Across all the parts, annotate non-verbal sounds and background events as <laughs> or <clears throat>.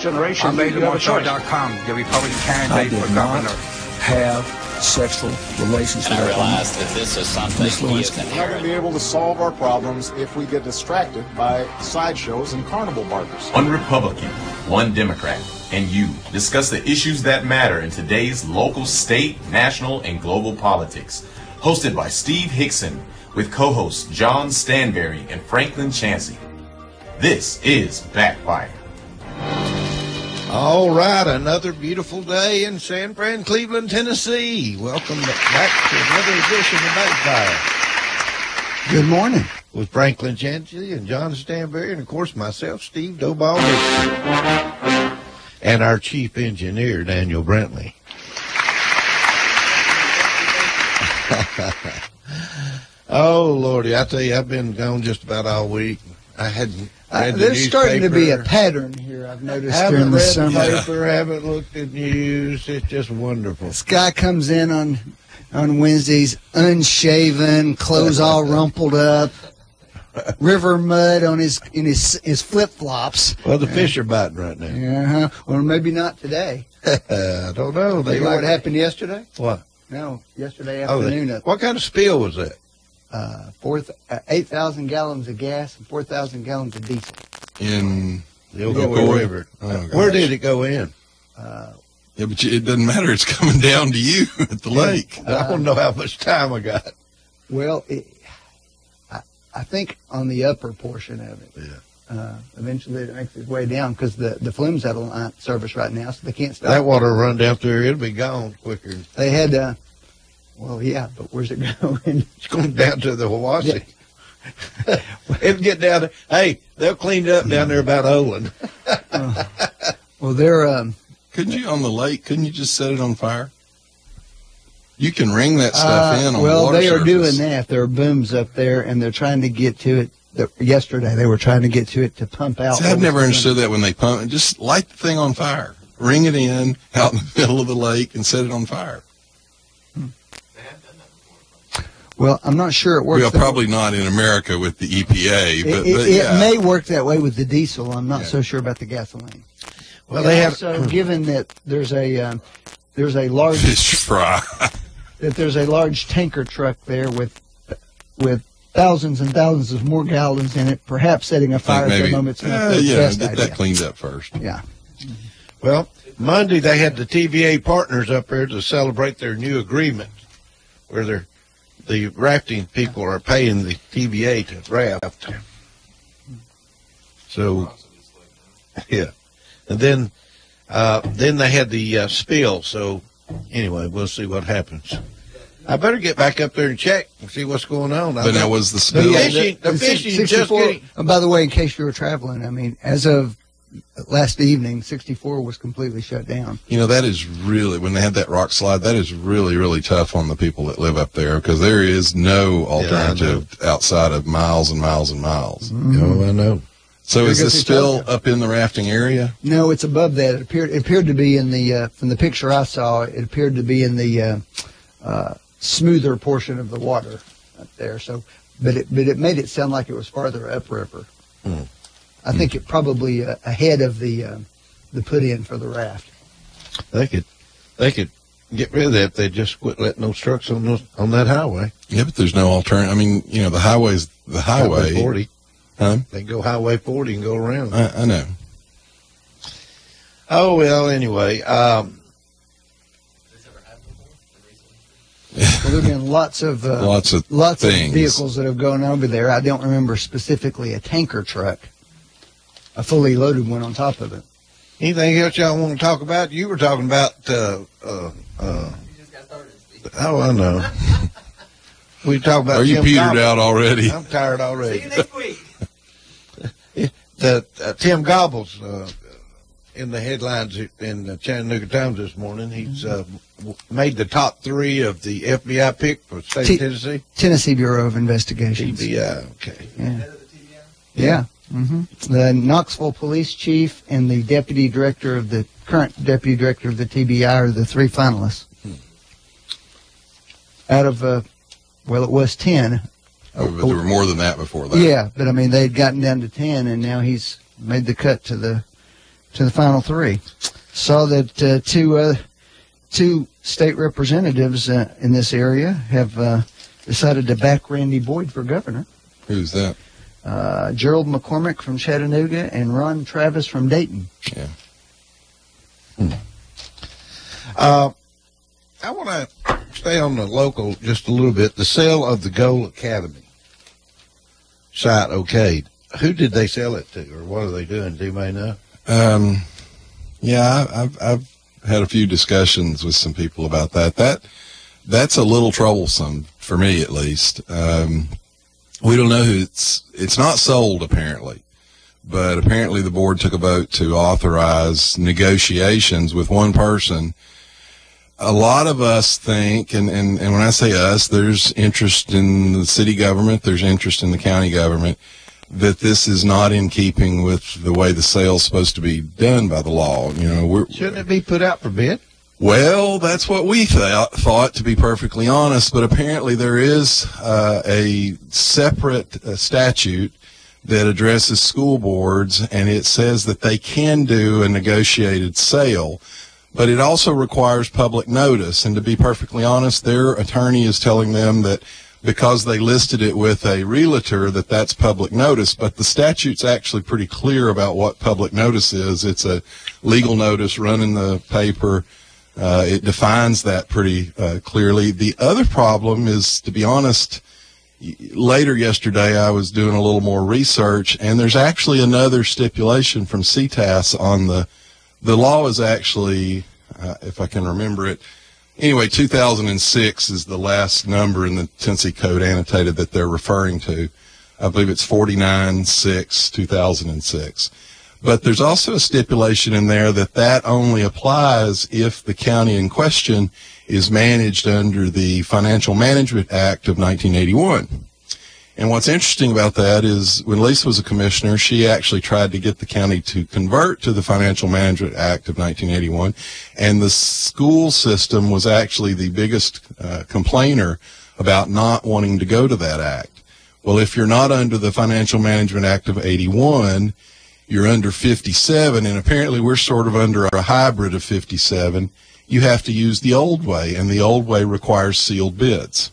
generation, I'm you have a choice. BaylorMarshall.com, the Republican I candidate did for not governor. have sexual relations And with I that realized that this is something he is Lewinsky. We're not going to be able to solve our problems if we get distracted by sideshows and carnival barkers. One Republican, one Democrat, and you discuss the issues that matter in today's local, state, national, and global politics. Hosted by Steve Hickson with co-hosts John Stanberry and Franklin Chansey. This is Backfire. All right, another beautiful day in San Fran, Cleveland, Tennessee. Welcome back to another edition of Backfire Good morning. with Franklin Chansey and John Stanberry, and of course myself, Steve Doball and our chief engineer, Daniel Brentley. <laughs> oh Lordy, I tell you, I've been gone just about all week. I hadn't. Uh, the there's starting to be a pattern here. I've noticed Haven't during the read the summer. paper, haven't looked at news. It's just wonderful. This guy comes in on on Wednesdays, unshaven, clothes all <laughs> rumpled up, river mud on his in his his flip flops. Well, the fish are biting right now. Yeah, well, maybe not today. <laughs> I don't know. They You know like what happened yesterday? What? No, yesterday Oh, they- afternoon. what kind of spill was that? Uh, four th- uh, eight thousand gallons of gas and four thousand gallons of diesel. in The Ocoee Ocoee? River. Oh. Where did it go in? Uh, yeah, but you, it doesn't matter. It's coming <laughs> down to you at the lake. I don't know how much time I got. well, it, I, I think on the upper portion of it. Yeah. Uh, eventually, it makes its way down because the the flume's out of line service right now, so they can't stop. That water run down through, it'll be gone quicker. They had, uh, well, yeah, but where's it <laughs> going? It's going down to the Hiwassee. <laughs> it'll get down there. Hey, they'll clean it up down there about Olin. <laughs> well, they're, um, Couldn't you on the lake? Couldn't you just set it on fire? You can ring that stuff uh, in on well, water they are doing that. There are booms up there, and they're trying to get to it. The, yesterday, they were trying to get to it to pump out. See, I've never understood that when they pump it. Just light the thing on fire. Ring it in out in the middle of the lake and set it on fire. Well, I'm not sure it works. Well, that- probably not in America with the EPA, but, it, but it may work that way with the diesel. I'm not Yeah. so sure about the gasoline. Well, they have. so given that there's a um, there's a <laughs> large Fish fry. that there's a large tanker truck there with with thousands and thousands of more gallons in it, perhaps setting a fire at the maybe, moment's uh, the yeah, best get idea. that cleaned up first. Yeah. Well, Monday they had the TVA partners up there to celebrate their new agreement, where they're, the rafting people are paying the TVA to raft. So, yeah, and then uh, then they had the uh, spill. So, anyway, we'll see what happens. I better get back up there and check and see what's going on. I But now know- was the spill. the spill? fishing, the The fishing just 64 getting. and by the way, in case you were traveling, I mean, as of last evening, 64 was completely shut down. You know, that is really, when they had that rock slide, that is really, really tough on the people that live up there because there is no alternative outside of miles and miles and miles. Oh, I know. So You're is gonna this still Tokyo. up in the rafting area? No, it's above that. It appeared it appeared to be in the uh, from the picture I saw. It appeared to be in the uh, uh, smoother portion of the water up there. So, but it but it made it sound like it was farther upriver. Hmm. I think it probably uh, ahead of the uh, the put in for the raft. They could, they could get rid of that. if They just quit letting those trucks on those, on that highway. Yeah, but there's no alternative. I mean, you know, the highway's the highway. highway forty. Huh? They go Highway forty and go around. I, I know. oh well. Anyway, um, Well, there've been lots of uh, <laughs> Lots of lots things. of vehicles that have gone over there. I don't remember specifically a tanker truck, a fully loaded one on top of it. anything else y'all want to talk about? You were talking about. Uh, uh, uh, oh, I know. <laughs> we talk about. Are you Tim petered Gobble. out already? I'm tired already. <laughs> the uh, Tim Gobbles uh, in the headlines in the Chattanooga Times this morning. He's uh, made the top three of the FBI pick for state T- of Tennessee. Tennessee Bureau of Investigations. TBI. Okay. Yeah. Yeah. Hmm The Knoxville police chief and the deputy director of the current deputy director of the TBI are the three finalists. Out of, uh, well, it was 10. Oh, but there were more than that before that. Yeah, but I mean, they had gotten down to 10, and now he's made the cut to the to the final three. Saw that uh, two uh, two state representatives uh, in this area have uh, decided to back Randy Boyd for governor. Who's that? Uh, Gerald McCormick from Chattanooga and Ron Travis from Dayton. Yeah. Uh, I want to stay on the local just a little bit. The sale of the Goal Academy site okayed. Who did they sell it to, or what are they doing? Do you may know? Um, yeah, I- I've I've had a few discussions with some people about that. That that's a little troublesome for me, at least. Um, we don't know who it's. It's not sold apparently, but apparently the board took a vote to authorize negotiations with one person. A lot of us think, and, and, and when I say us, there's interest in the city government, there's interest in the county government that this is not in keeping with the way the sale's supposed to be done by the law. You know, Shouldn't it be put out for bid? Well, that's what we thought, thought to be perfectly honest. But apparently, there is uh, a separate uh, statute that addresses school boards, and it says that they can do a negotiated sale. But it also requires public notice. And to be perfectly honest, their attorney is telling them that because they listed it with a realtor that that's public notice but the statute's actually pretty clear about what public notice is it's a legal notice run in the paper uh, it defines that pretty uh, clearly the other problem is to be honest later yesterday i was doing a little more research and there's actually another stipulation from ctas on the the law is actually uh, if i can remember it anyway, 2006 is the last number in the Tennessee Code annotated that they're referring to. I believe it's 49-6, 2006. But there's also a stipulation in there that that only applies if the county in question is managed under the Financial Management Act of 1981. And what's interesting about that is when Lisa was a commissioner, she actually tried to get the county to convert to the Financial Management Act of 1981. And the school system was actually the biggest uh, complainer about not wanting to go to that act. Well, if you're not under the Financial Management Act of 81, you're under 57, and apparently we're sort of under a hybrid of 57. You have to use the old way, and the old way requires sealed bids.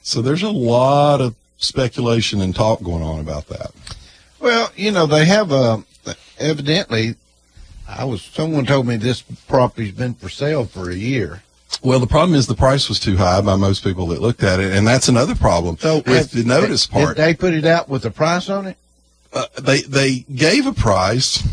So there's a lot of speculation and talk going on about that. Well, you know, they have a, evidently, I was, someone told me this property's been for sale for a year. Well, the problem is the price was too high by most people that looked at it, and that's another problem So with have- the notice did part. they put it out with a price on it? Uh, they they gave a price,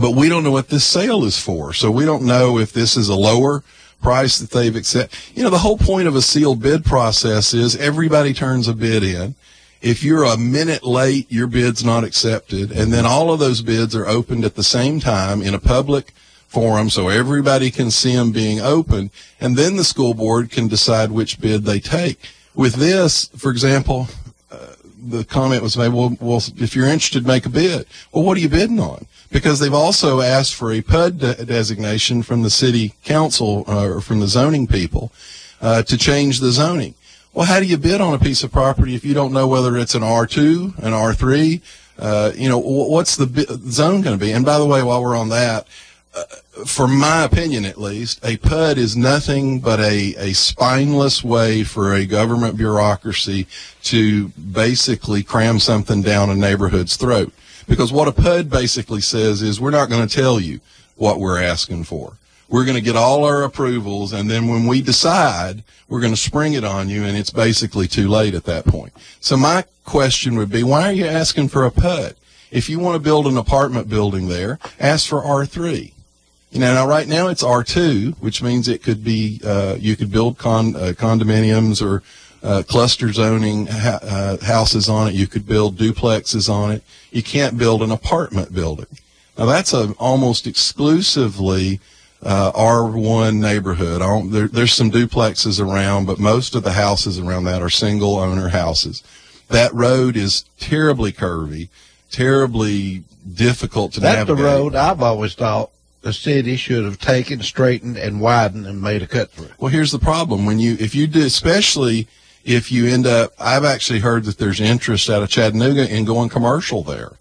but we don't know what this sale is for. So we don't know if this is a lower price that they've accepted. You know, the whole point of a sealed bid process is everybody turns a bid in. If you're a minute late, your bid's not accepted, and then all of those bids are opened at the same time in a public forum so everybody can see them being opened, and then the school board can decide which bid they take. With this, for example, the comment was made, well, well, if you're interested, make a bid. Well, what are you bidding on? Because they've also asked for a PUD de- designation from the city council uh, or from the zoning people uh, to change the zoning. Well, how do you bid on a piece of property if you don't know whether it's an R2, an R3? Uh, you know, what's the bi- zone going to be? And by the way, while we're on that, for my opinion at least, a PUD is nothing but a, a spineless way for a government bureaucracy to basically cram something down a neighborhood's throat. Because what a PUD basically says is we're not going to tell you what we're asking for. We're going to get all our approvals, and then when we decide, we're going to spring it on you, and it's basically too late at that point. So my question would be, why are you asking for a PUD? If you want to build an apartment building there, ask for R3. You know, now right now it's R2, which means it could be, uh, you could build con, uh, condominiums or, uh, cluster zoning ha- uh, houses on it. You could build duplexes on it. You can't build an apartment building. Now that's a almost exclusively, uh, R1 neighborhood. I don't- There, there's some duplexes around, but most of the houses around that are single owner houses. That road is terribly curvy, terribly difficult to That's the road I've always thought the city should have taken, straightened, and widened and made a cut through. It. Well, here's the problem. When you, if you do, especially if you end up, I've actually heard that there's interest out of Chattanooga in going commercial there.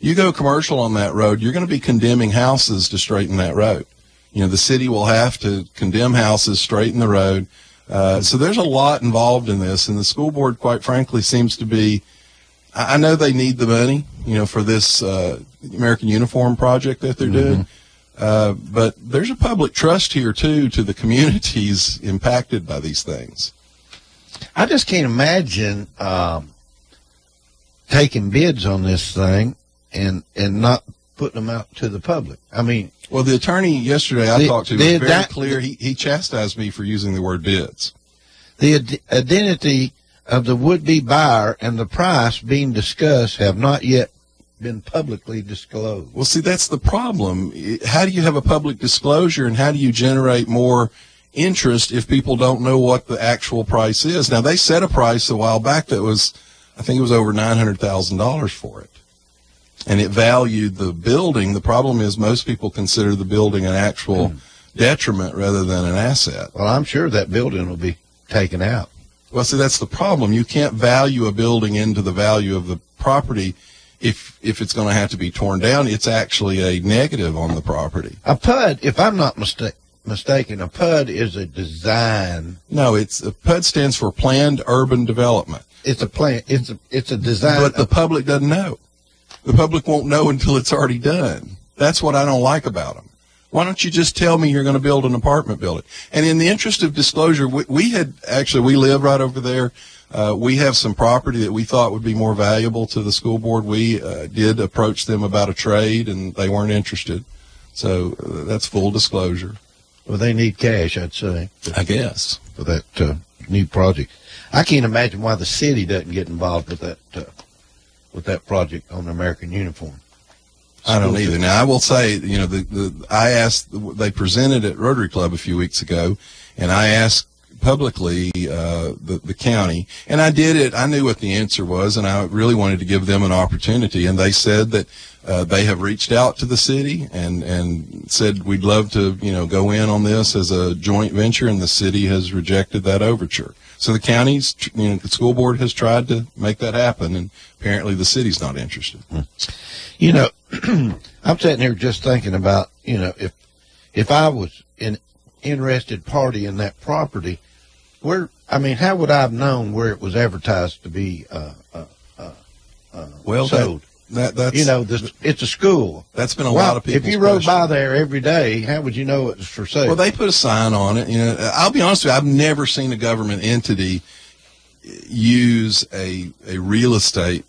You go commercial on that road, you're going to be condemning houses to straighten that road. You know, the city will have to condemn houses, straighten the road. Uh, so there's a lot involved in this, and the school board, quite frankly, seems to be. I I know they need the money, you know, for this uh, American Uniform project that they're doing. Uh, but there's a public trust here too to the communities <laughs> impacted by these things. I just can't imagine um, taking bids on this thing and and not putting them out to the public. I mean, Well, the attorney yesterday I The- talked to the- was very that- clear. He, he chastised me for using the word bids. the ad- identity of the would-be buyer and the price being discussed have not yet been publicly disclosed. Well, see, that's the problem. How do you have a public disclosure and how do you generate more interest if people don't know what the actual price is? Now, they set a price a while back that was, I think it was over $900,000 for it. And it valued the building. The problem is most people consider the building an actual hmm. detriment rather than an asset. Well, I'm sure that building will be taken out. Well, see, that's the problem. You can't value a building into the value of the property if if it's going to have to be torn down. It's actually a negative on the property. A PUD, if I'm not mista- mistaken, a PUD is a design. No, it's a PUD stands for Planned Urban Development, It's a plan. It's a it's a design. but the public doesn't know. The public won't know <laughs> until it's already done. That's what I don't like about them. Why don't you just tell me you're going to build an apartment building? And in the interest of disclosure, we, we had actually we live right over there. Uh, we have some property that we thought would be more valuable to the school board. We uh, did approach them about a trade, and they weren't interested. So uh, that's full disclosure, well, they need cash, I'd say, I guess. for that uh, new project. I can't imagine why the city doesn't get involved with that uh, with that project on the American uniform. I don't either. Now, I will say, you know, the, the I asked, they presented at Rotary Club a few weeks ago, and I asked publicly uh, the the county, and I did it. I knew what the answer was, and I really wanted to give them an opportunity. And they said that uh, they have reached out to the city and and said we'd love to, you know, go in on this as a joint venture, and the city has rejected that overture. So the county's, you know, the school board has tried to make that happen, and apparently the city's not interested. You know, <clears throat> I'm sitting here just thinking about, you know, if if I was an interested party in that property, where I mean, how would I have known where it was advertised to be uh, uh, uh, uh, Well, sold? That that's you know, this, it's a school. that's been a Well, lot of people. if you rode by there every day, how would you know it was for sale? well, they put a sign on it. You know, I'll be honest with you. I've never seen a government entity use a a real estate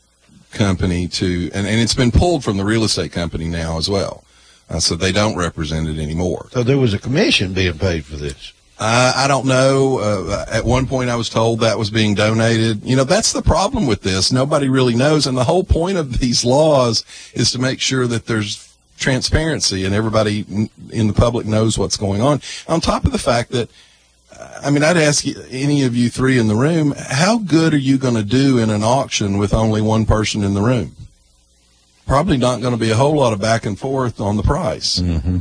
company to, and, and it's been pulled from the real estate company now as well. Uh, so they don't represent it anymore. so there was a commission being paid for this. Uh, I don't know. Uh, at one point, I was told that was being donated. You know, that's the problem with this. Nobody really knows, and the whole point of these laws is to make sure that there's transparency and everybody in the public knows what's going on. On top of the fact that, uh, I mean, I'd ask any of you three in the room, how good are you going to do in an auction with only one person in the room? Probably not going to be a whole lot of back and forth on the price. Mm-hmm.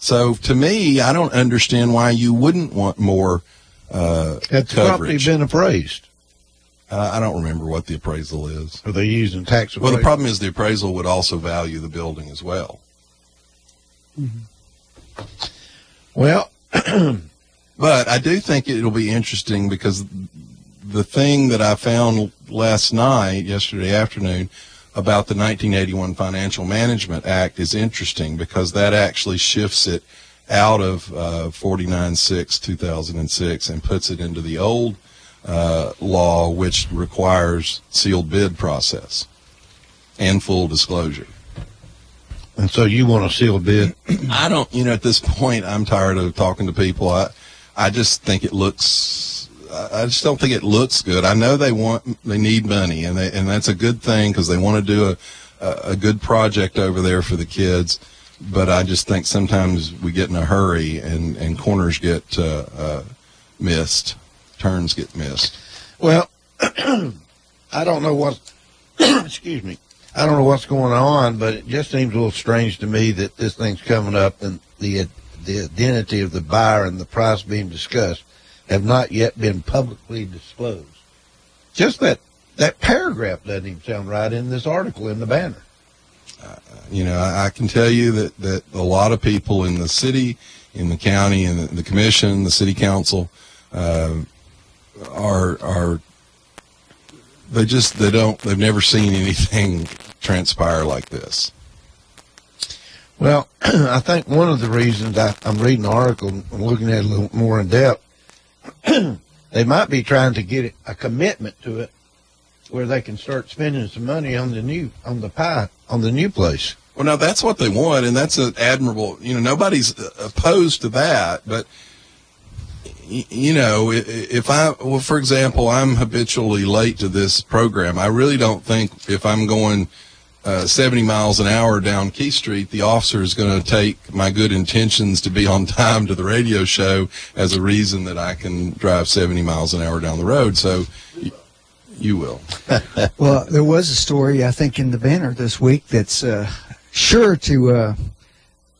So to me, I don't understand why you wouldn't want more uh, Had the property been appraised? Uh, I don't remember what the appraisal is. Are they using tax Well, the problem is the appraisal would also value the building as well. well, <clears throat> But I do think it'll be interesting because the thing that I found last night, yesterday afternoon, about the 1981 Financial Management Act is interesting because that actually shifts it out of uh, 49.6 2006 and puts it into the old uh, law, which requires sealed bid process and full disclosure. and so you want a sealed bid? I don't, you know, at this point, I'm tired of talking to people. I, I just think it looks, I just don't think it looks good. I know they want, they need money, and they, and that's a good thing because they want to do a, a, a good project over there for the kids. But I just think sometimes we get in a hurry and, and corners get uh, uh, missed, turns get missed. Well, <clears throat> I don't know what. <clears throat> excuse me. I don't know what's going on, but it just seems a little strange to me that this thing's coming up and the the identity of the buyer and the price being discussed have not yet been publicly disclosed. Just that that paragraph doesn't even sound right in this article in the banner. uh, you know, I, I can tell you that, that a lot of people in the city, in the county, and the, the commission, the city council, uh, are are they just they don't they've never seen anything transpire like this. Well, <clears throat> I think one of the reasons I, I'm reading the article and looking at it a little more in depth, <clears throat> they might be trying to get a commitment to it where they can start spending some money on the new on the pie on the new place. Well, now that's what they want, and that's an admirable. You know, nobody's opposed to that, but you know, if I, well, for example, I'm habitually late to this program. I really don't think if I'm going uh, 70 miles an hour down Keith Street, the officer is going to take my good intentions to be on <laughs> time to the radio show as a reason that I can drive 70 miles an hour down the road. So you will. <laughs> Well, there was a story I think in the banner this week that's uh, sure to uh,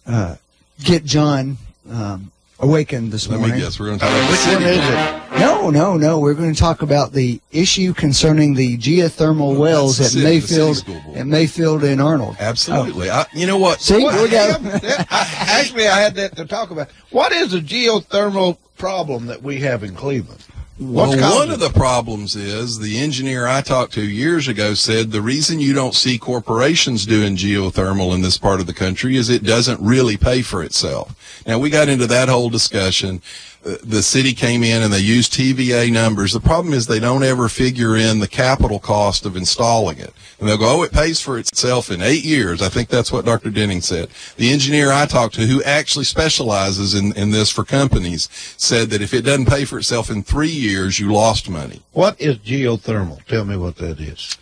uh, get John um, awakened this Let morning. me guess. We're going to talk uh, about the Which one city. is it? No, no, no. We're going to talk about the issue concerning the geothermal wells at city- Mayfield, school board. at Mayfield and Arnold. Absolutely. Oh. I, you know what? See, What- we got- yeah, actually, I had that to talk about. What is the geothermal problem that we have in Cleveland? Well, one of the problems is the engineer I talked to years ago said the reason you don't see corporations doing geothermal in this part of the country is it doesn't really pay for itself. Now we got into that whole discussion. The city came in and they used TVA numbers. The problem is they don't ever figure in the capital cost of installing it. And they'll go, oh, it pays for itself in eight years. I think that's what Dr. Denning said. The engineer I talked to, who actually specializes in, in this for companies, said that if it doesn't pay for itself in three years, you lost money. What is geothermal? Tell me what that is.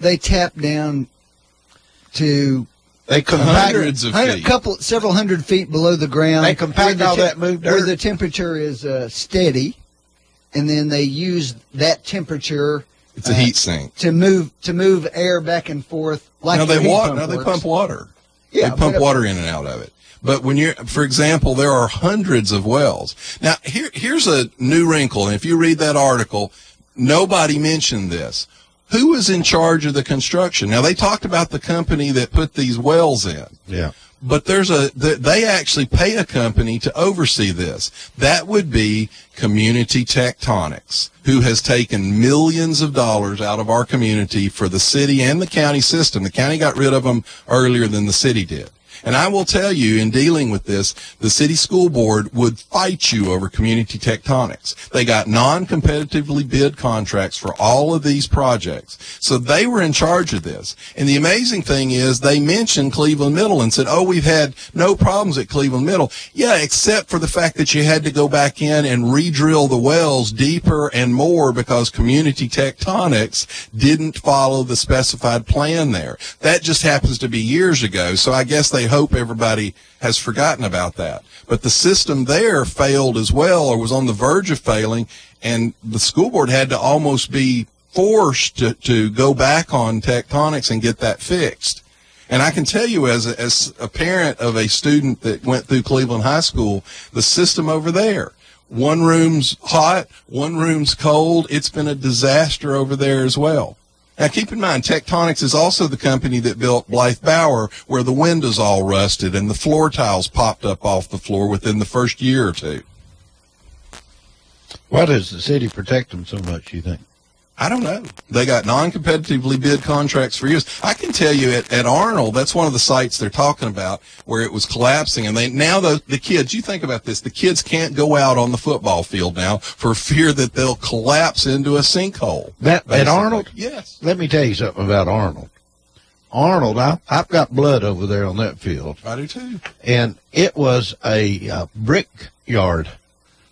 They tap down to They compact Hundreds of hundred- feet. couple, several hundred feet below the ground. They compact where the all that moved where the temperature is uh, steady, and then they use that temperature It's a Uh, heat sink. to move to move air back and forth. Like now they heat water. pump Now they works. pump water. Yeah, they pump but- water in and out of it. But when you're, for example, there are hundreds of wells. Now here, here's a new wrinkle. And if you read that article, nobody mentioned this. Who was in charge of the construction? Now they talked about the company that put these wells in. Yeah. But there's a, they actually pay a company to oversee this. That would be Community Tectonics, who has taken millions of dollars out of our community for the city and the county system. The county got rid of them earlier than the city did. And I will tell you, in dealing with this, the city school board would fight you over community tectonics. They got non-competitively bid contracts for all of these projects. So they were in charge of this. And the amazing thing is they mentioned Cleveland Middle and said, oh, we've had no problems at Cleveland Middle. Yeah, except for the fact that you had to go back in and re-drill the wells deeper and more because community tectonics didn't follow the specified plan there. That just happens to be years ago. So I guess they hope everybody has forgotten about that. But the system there failed as well or was on the verge of failing and the school board had to almost be forced to, to go back on tectonics and get that fixed. And I can tell you as a, as a parent of a student that went through Cleveland High School, the system over there, one room's hot, one room's cold. It's been a disaster over there as well. Now keep in mind, Tectonics is also the company that built Blythe Bower, where the windows all rusted and the floor tiles popped up off the floor within the first year or two. Why does the city protect them so much, you think? I don't know. They got non-competitively bid contracts for years. I can tell you at, at Arnold, that's one of the sites they're talking about where it was collapsing. And they now the, the kids, you think about this, the kids can't go out on the football field now for fear that they'll collapse into a sinkhole. That at. Arnold? Yes. Let me tell you something about Arnold. Arnold, I, I've got blood over there on that field, I do too. and it was a uh, brick yard.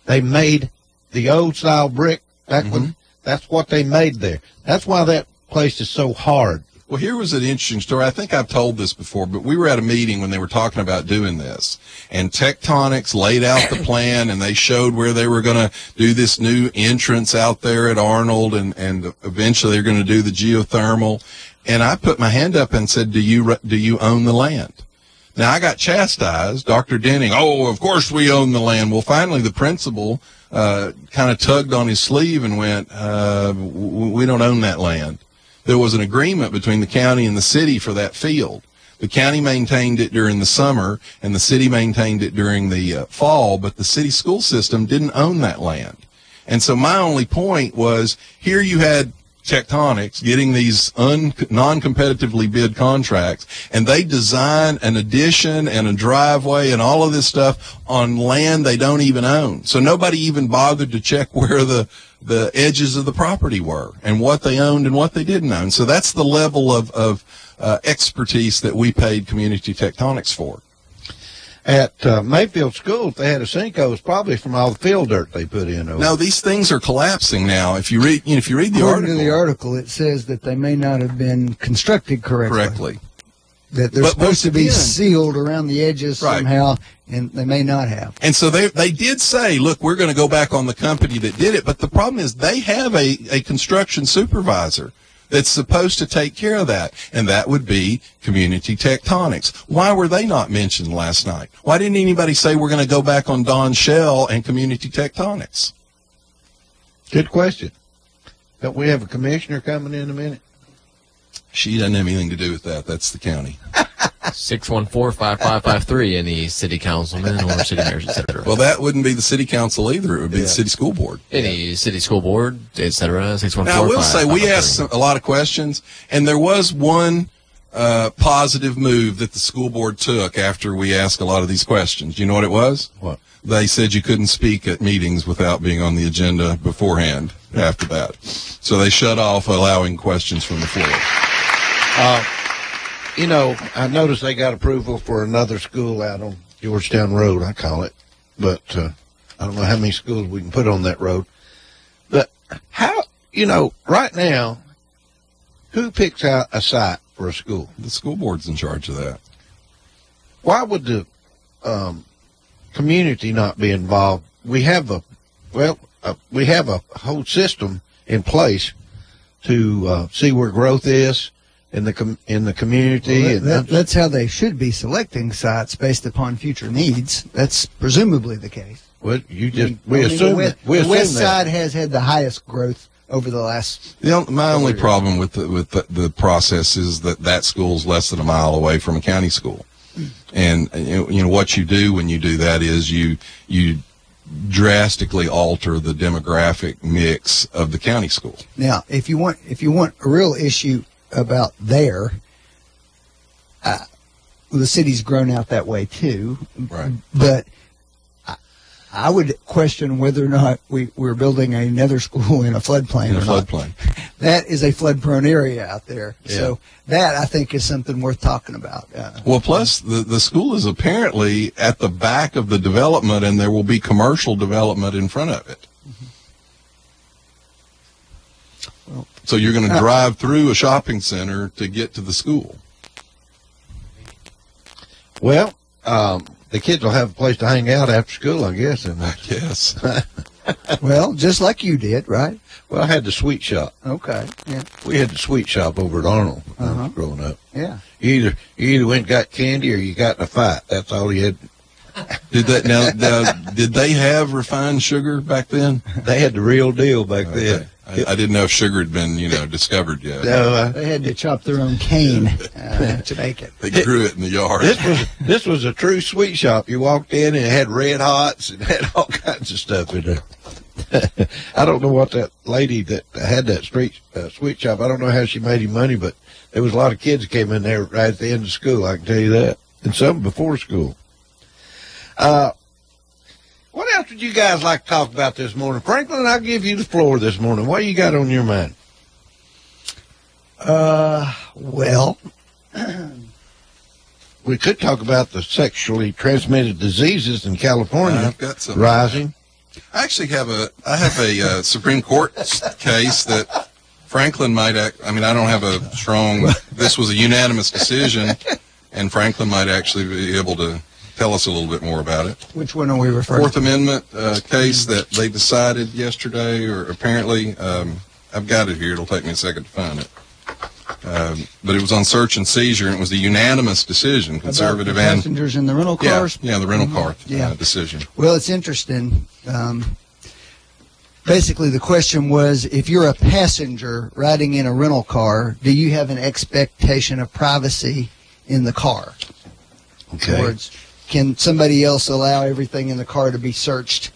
They made the old style brick back when. That's what they made there. That's why that place is so hard. Well, here was an interesting story. I think I've told this before, but we were at a meeting when they were talking about doing this. And Tectonics laid out the plan and they showed where they were going to do this new entrance out there at Arnold and, and eventually they're going to do the geothermal. And I put my hand up and said, do you, do you own the land? Now I got chastised, Dr. Denning. Oh, of course we own the land. Well, finally the principal, uh, kind of tugged on his sleeve and went, uh, we don't own that land. There was an agreement between the county and the city for that field. The county maintained it during the summer, and the city maintained it during the uh, fall, but the city school system didn't own that land. And so my only point was here you had Tectonics getting these un, non-competitively bid contracts, and they design an addition and a driveway and all of this stuff on land they don't even own. So nobody even bothered to check where the the edges of the property were and what they owned and what they didn't own. So that's the level of of uh, expertise that we paid Community Tectonics for. At uh, Mayfield School, if they had a sinkhole, it's probably from all the field dirt they put in. Over. No, these things are collapsing now. If you read, you know, if you read the According article to the article, it says that they may not have been constructed correctly. correctly, That they're But supposed to be again- sealed around the edges Right. somehow, and they may not have. And so they they did say, look, we're going to go back on the company that did it, but the problem is they have a, a construction supervisor that's supposed to take care of that, and that would be Community Tectonics. Why were they not mentioned last night? Why didn't anybody say we're going to go back on Don Shell and Community Tectonics? Good question. Don't we have a commissioner coming in a minute? She doesn't have anything to do with that. That's the county. <laughs> 614-5553 any city councilman or city mayors, etc. Well, that wouldn't be the city council either. It would be Yeah. the city school board. any city school board, etc. 614 Now, I will say we asked some, a lot of questions, and there was one uh, positive move that the school board took after we asked a lot of these questions. You know what it was? What? They said you couldn't speak at meetings without being on the agenda beforehand. After that, so they shut off allowing questions from the floor. You know, I noticed they got approval for another school out on Georgetown Road, I call it. But uh, I don't know how many schools we can put on that road. But how, you know, right now, who picks out a site for a school? The school board's in charge of that. Why would the um, community not be involved? We have a, well, uh, we have a whole system in place to uh, see where growth is in the com- in the community. Well, and that, that's how they should be selecting sites based upon future needs. That's presumably the case. Well, you I just mean, we I mean, assume the west, that, we the assume west that. side has had the highest growth over the last. The, on- my only problem with the, with the, the process is that that school's less than a mile away from a county school, hmm. and you know, you know what you do when you do that is you you drastically alter the demographic mix of the county school. Now, if you want, if you want a real issue about there, uh, the city's grown out that way too. Right. But I, I would question whether or not we, we're building another school in a floodplain In a or not. floodplain. <laughs> That is a flood prone area out there. Yeah. So that I think is something worth talking about. Uh, Well, plus the, the school is apparently at the back of the development, and there will be commercial development in front of it. So you're going to drive through a shopping center to get to the school. Well, um, the kids will have a place to hang out after school, I guess. And I guess. <laughs> <laughs> well, just like you did, right? well, I had the sweet shop. Okay. Yeah. We had the sweet shop over at Arnold when I Uh-huh. was growing up. Yeah. You either you either went and got candy or you got in a fight. That's all you had. Did that now, now? Did they have refined sugar back then? They had the real deal back then. I, I didn't know if sugar had been, you know, discovered yet. No, uh, They had to chop their own cane uh, to make it. They grew it in the yard. this was this was a true sweet shop. You walked in and it had red hots and <laughs> had all kinds of stuff in there. <laughs> I don't know what that lady that had that street uh, sweet shop. I don't know how she made any money, but there was a lot of kids that came in there right at the end of school. I can tell you that, and some before school. Uh, what else would you guys like to talk about this morning, Franklin? I'll give you the floor this morning. What you got on your mind? Uh, well, <clears throat> We could talk about the sexually transmitted diseases in California I've got some. rising. I actually have a I have a uh, <laughs> Supreme Court case that Franklin might act. I mean, I don't have a strong. This was a unanimous decision, and Franklin might actually be able to tell us a little bit more about it. which one are we referring Fourth to? Amendment uh, case that they decided yesterday, or apparently, um, I've got it here. It'll take me a second to find it. Um, but it was on search and seizure, and it was a unanimous decision, conservative About the and passengers in the rental yeah, cars. yeah, yeah the rental car Yeah. uh, decision. Well, it's interesting. Um, basically, the question was if you're a passenger riding in a rental car, do you have an expectation of privacy in the car. In Okay. other words, can somebody else allow everything in the car to be searched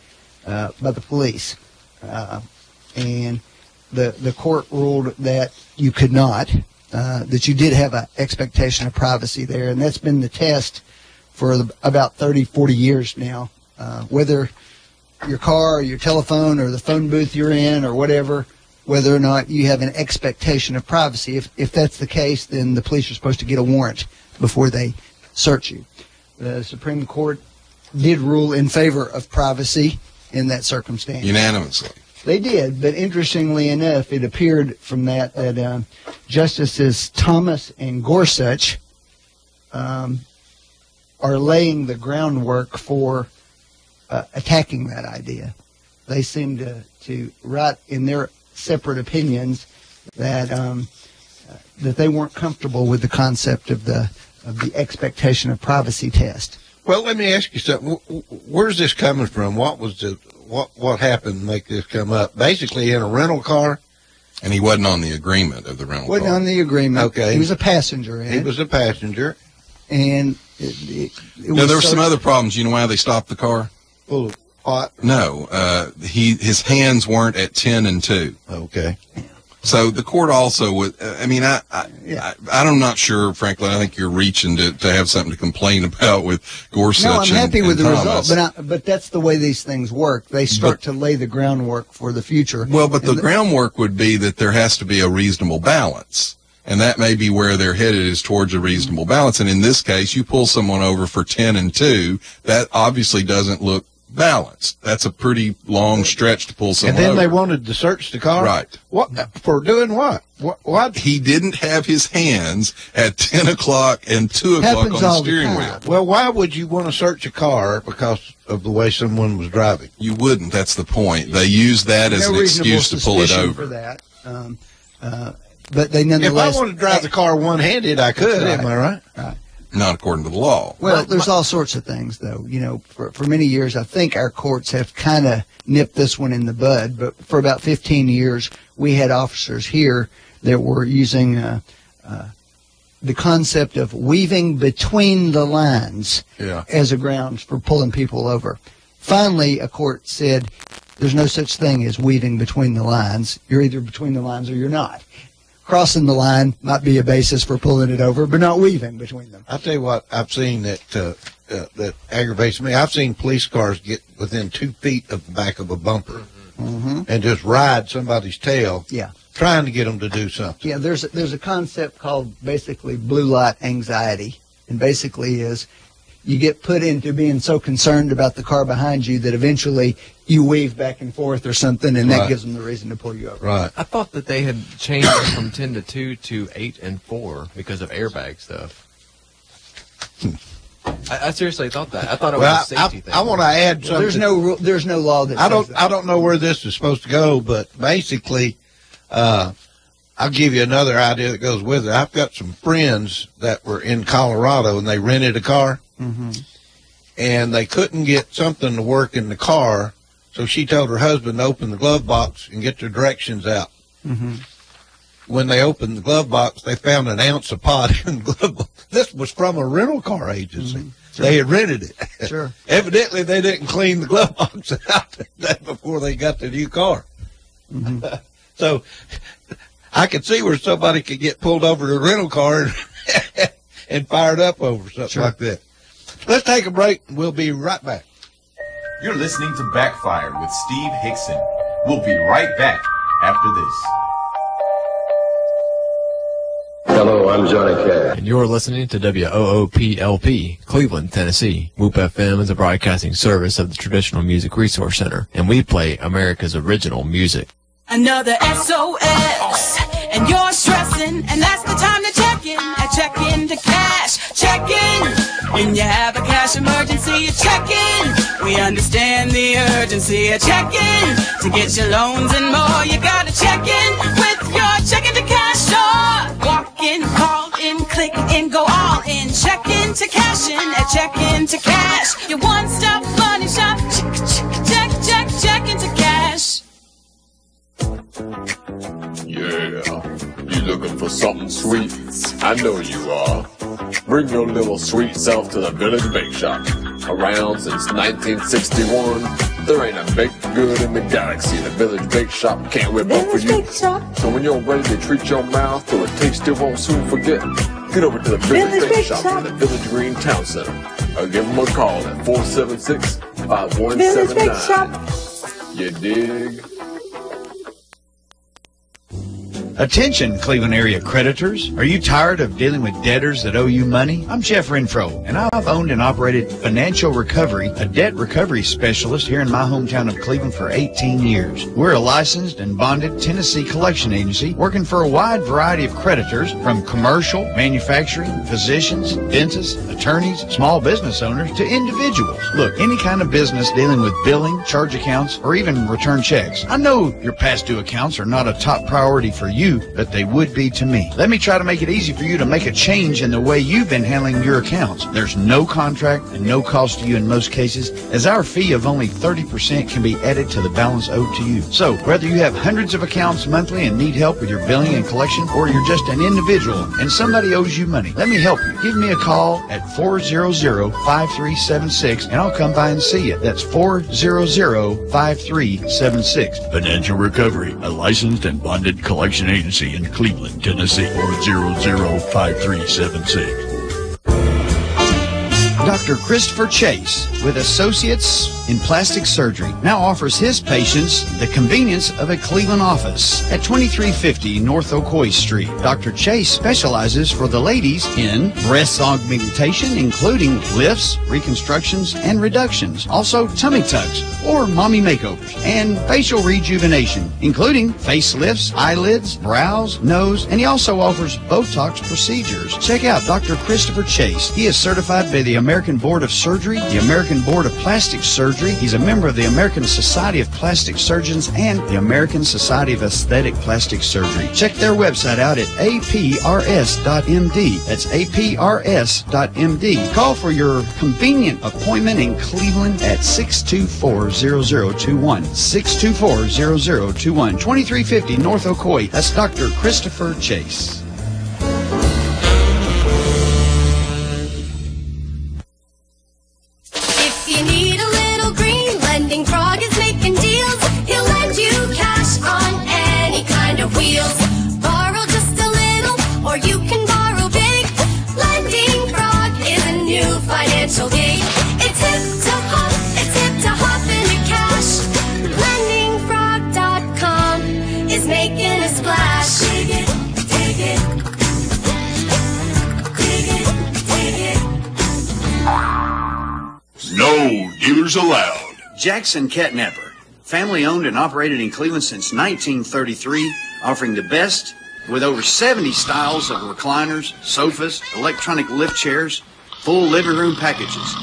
uh, by the police? Uh, and the the court ruled that you could not. Uh, that you did have an expectation of privacy there, and that's been the test for the, about 30, 40 years now. Uh, whether your car or your telephone or the phone booth you're in or whatever, whether or not you have an expectation of privacy. If, if that's the case, then the police are supposed to get a warrant before they search you. The Supreme Court did rule in favor of privacy in that circumstance. Unanimously. They did, but interestingly enough, it appeared from that that um, Justices Thomas and Gorsuch um, are laying the groundwork for uh, attacking that idea. They seem to, to write in their separate opinions that um, uh, that they weren't comfortable with the concept of the of the expectation of privacy test. Well, let me ask you something. Wh- wh- Where's this coming from? What was the what what happened to make this come up? Basically, in a rental car, And he wasn't on the agreement of the rental Wasn't car. on the agreement. Okay. He was a passenger in he it, was a passenger, and it, it, it no, there were so- some other problems. You know why they stopped the car? full of pot. No, uh, he his hands weren't at ten and two. Okay. So the court also would. I mean, I, I, Yeah. I, I'm not sure. Frankly, I think you're reaching to, to have something to complain <laughs> about with Gorsuch. No, I'm and- happy with and the Thomas. result, but I, but that's the way these things work. They start to lay the groundwork for the future. Well, but the And groundwork would be that there has to be a reasonable balance. And that may be where they're headed is towards a mm-hmm. reasonable balance. And in this case, you pull someone over for 10 and 2, that obviously doesn't look balanced. That's a pretty long stretch to pull And then over. they wanted to search the car. Right. What for doing what? What? what? he didn't have his hands at 10 o'clock and 2 o'clock on the all the steering wheel. Well, why would you want to search a car because of the way someone was driving? You wouldn't. That's the point. They use that as no an excuse to pull it suspicion for over. that. Um, uh, but they nonetheless. If I nonetheless. wanted to drive the car one-handed, I could. That's Am I right? Not according to the law. Well, there's all sorts of things, though. You know, for, for many years, I think our courts have kind of nipped this one in the bud. But for about 15 years, we had officers here that were using uh, uh, the concept of weaving between the lines Yeah. as a grounds for pulling people over. Finally, a court said there's no such thing as weaving between the lines. You're either between the lines or you're not. Crossing the line might be a basis for pulling it over, but not weaving between them. I'll tell you what I've seen that uh, uh, that aggravates me. I've seen police cars get within two feet of the back of a bumper Mm-hmm. and just ride somebody's tail, Yeah. trying to get them to do something. Yeah, there's a, there's a concept called basically blue light anxiety, and basically is you get put into being so concerned about the car behind you that eventually you weave back and forth or something, and that gives them the reason to pull you over. Right. I thought that they had changed from 10 to 2 to 8 and 4 because of airbag stuff. I, I seriously thought that. I thought it Well, was a I, safety thing. I, want to add something. There's no ru- there's no law that I says don't that. I don't know where this is supposed to go, but basically, uh, I'll give you another idea that goes with it. I've got some friends that were in Colorado and they rented a car, Mhm. and they couldn't get something to work in the car, so she told her husband to open the glove box and get the directions out. Mhm. When they opened the glove box, they found an ounce of pot in the glove box. <laughs> This was from a rental car agency. They had rented it. <laughs> Sure. <laughs> Evidently, they didn't clean the glove box out before they got the new car. so I could see where somebody could get pulled over to a rental car and, and fired up over something Sure. like that. Let's take a break and we'll be right back. You're listening to Backfire with Steve Hickson. We'll be right back after this. Hello, I'm Johnny Cash. And you're listening to WOOPLP, Cleveland, Tennessee. Whoop FM is a broadcasting service of the Traditional Music Resource Center, and we play America's original music. Another SOS, and you're stressing, and that's the time to check in. I check in to cash, check in. When you have a cash emergency, you check in. We understand the urgency. of check in to get your loans and more. You gotta check in with your checking to cash. Sure. Walk in, call in, click in, go all in. Check in to cash in, check in to cash. Your one-stop money shop. Check, check, check, check, check into cash. Yeah, looking for something sweet? I know you are. Bring your little sweet self to the Village Bake Shop. Around since 1961, there ain't a baked good in the galaxy. The Village Bake Shop can't whip up for you. So when you're ready to treat your mouth to a taste you won't soon forget, get over to the Village, Village Bake, Bake Shop, Shop. in the Village Green Town Center. Or give them a call at 476 Village Bake Shop. 5179. You dig? Attention, Cleveland area creditors. Are you tired of dealing with debtors that owe you money? I'm Jeff Renfro, and I've owned and operated Financial Recovery, a debt recovery specialist here in my hometown of Cleveland for 18 years. We're a licensed and bonded Tennessee collection agency working for a wide variety of creditors from commercial, manufacturing, physicians, dentists, attorneys, small business owners to individuals. Look, any kind of business dealing with billing, charge accounts, or even return checks. I know your past due accounts are not a top priority for you, but they would be to me. Let me try to make it easy for you to make a change in the way you've been handling your accounts. There's no contract and no cost to you in most cases, as our fee of only 30% can be added to the balance owed to you. So, whether you have hundreds of accounts monthly and need help with your billing and collection, or you're just an individual and somebody owes you money, let me help you. Give me a call at 400-5376 and I'll come by and see you. That's 400-5376. Financial Recovery, a licensed and bonded collection agency in Cleveland, Tennessee, 400-5376. Dr. Christopher Chase, with associates in plastic surgery, now offers his patients the convenience of a Cleveland office at 2350 North Ocoee Street. Dr. Chase specializes for the ladies in breast augmentation, including lifts, reconstructions, and reductions. Also, tummy tucks or mommy makeovers, and facial rejuvenation, including facelifts, eyelids, brows, nose, and he also offers Botox procedures. Check out Dr. Christopher Chase. He is certified by the American Board of Surgery, the American Board of Plastic Surgery. He's a member of the American Society of Plastic Surgeons and the American Society of Aesthetic Plastic Surgery. Check their website out at aprs.md. That's aprs.md. Call for your convenient appointment in Cleveland at 624-0021. 624-0021. 2350 North Ocoee. That's Dr. Christopher Chase. Allowed. Jackson Catnapper, family owned and operated in Cleveland since 1933, offering the best with over 70 styles of recliners, sofas, electronic lift chairs, full living room packages.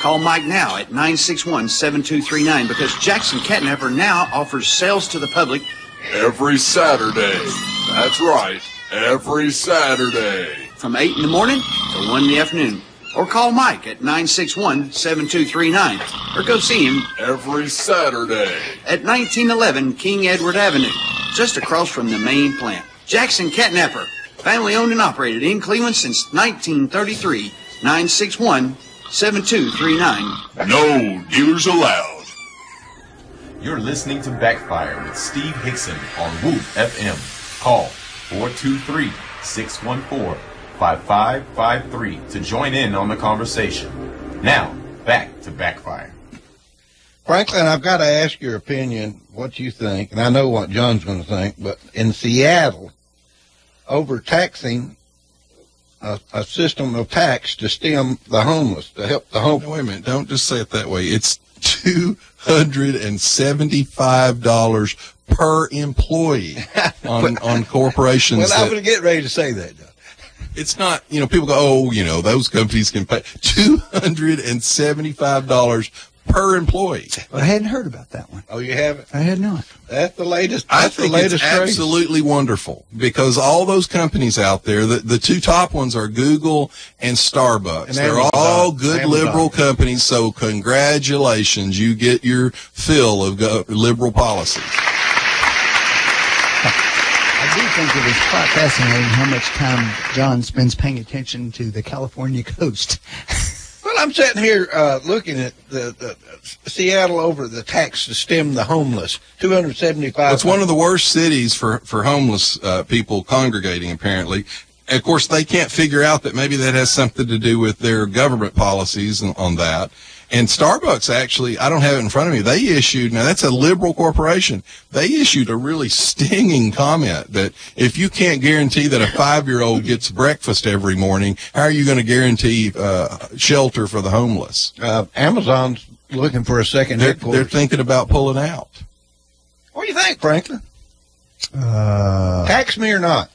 Call Mike now at 961-7239 because Jackson Catnapper now offers sales to the public Every Saturday. That's right. Every Saturday. from 8 in the morning to 1 in the afternoon. Or call Mike at 961-7239 or go see him Every Saturday. at 1911 King Edward Avenue, just across from the main plant. Jackson Catnapper, family owned and operated in Cleveland since 1933. 961 7239. No dealers allowed. You're listening to Backfire with Steve Hickson on Whoop FM. Call 423-614-5553 to join in on the conversation. Now, back to Backfire. Franklin, I've got to ask your opinion, what you think, and I know what John's going to think, but in Seattle, overtaxing a, a system of tax to stem the homeless, to help the homeless. No, wait a minute. Don't just say it that way. It's two hundred and seventy-five dollars per employee <laughs> on on corporations. Well, I that- was getting ready to say that. John. It's not. You know, people go, oh, you know, those companies can pay two hundred and seventy-five dollars per employee. I hadn't heard about that one. Oh, you haven't? I had not. That's the latest. I That's think the latest it's craze. absolutely wonderful because all those companies out there, the, the two top ones are Google and Starbucks. And They're Amazon. all good Amazon. liberal companies. So congratulations, you get your fill of go- liberal policy. I do think it is quite fascinating how much time John spends paying attention to the California coast. <laughs> Well, I'm sitting here uh, looking at the, the Seattle over the tax to stem the homeless, 275. It's one of the worst cities for for homeless uh, people congregating. Apparently, of course, they can't figure out that maybe that has something to do with their government policies on, on that. And Starbucks actually, I don't have it in front of me. They issued now that's a liberal corporation. They issued a really stinging comment that if you can't guarantee that a five year old gets breakfast every morning, how are you going to guarantee uh, shelter for the homeless? Uh, Amazon's looking for a second They're, headquarters. they're thinking about pulling out. What do you think, Franklin? Uh, Tax me or not?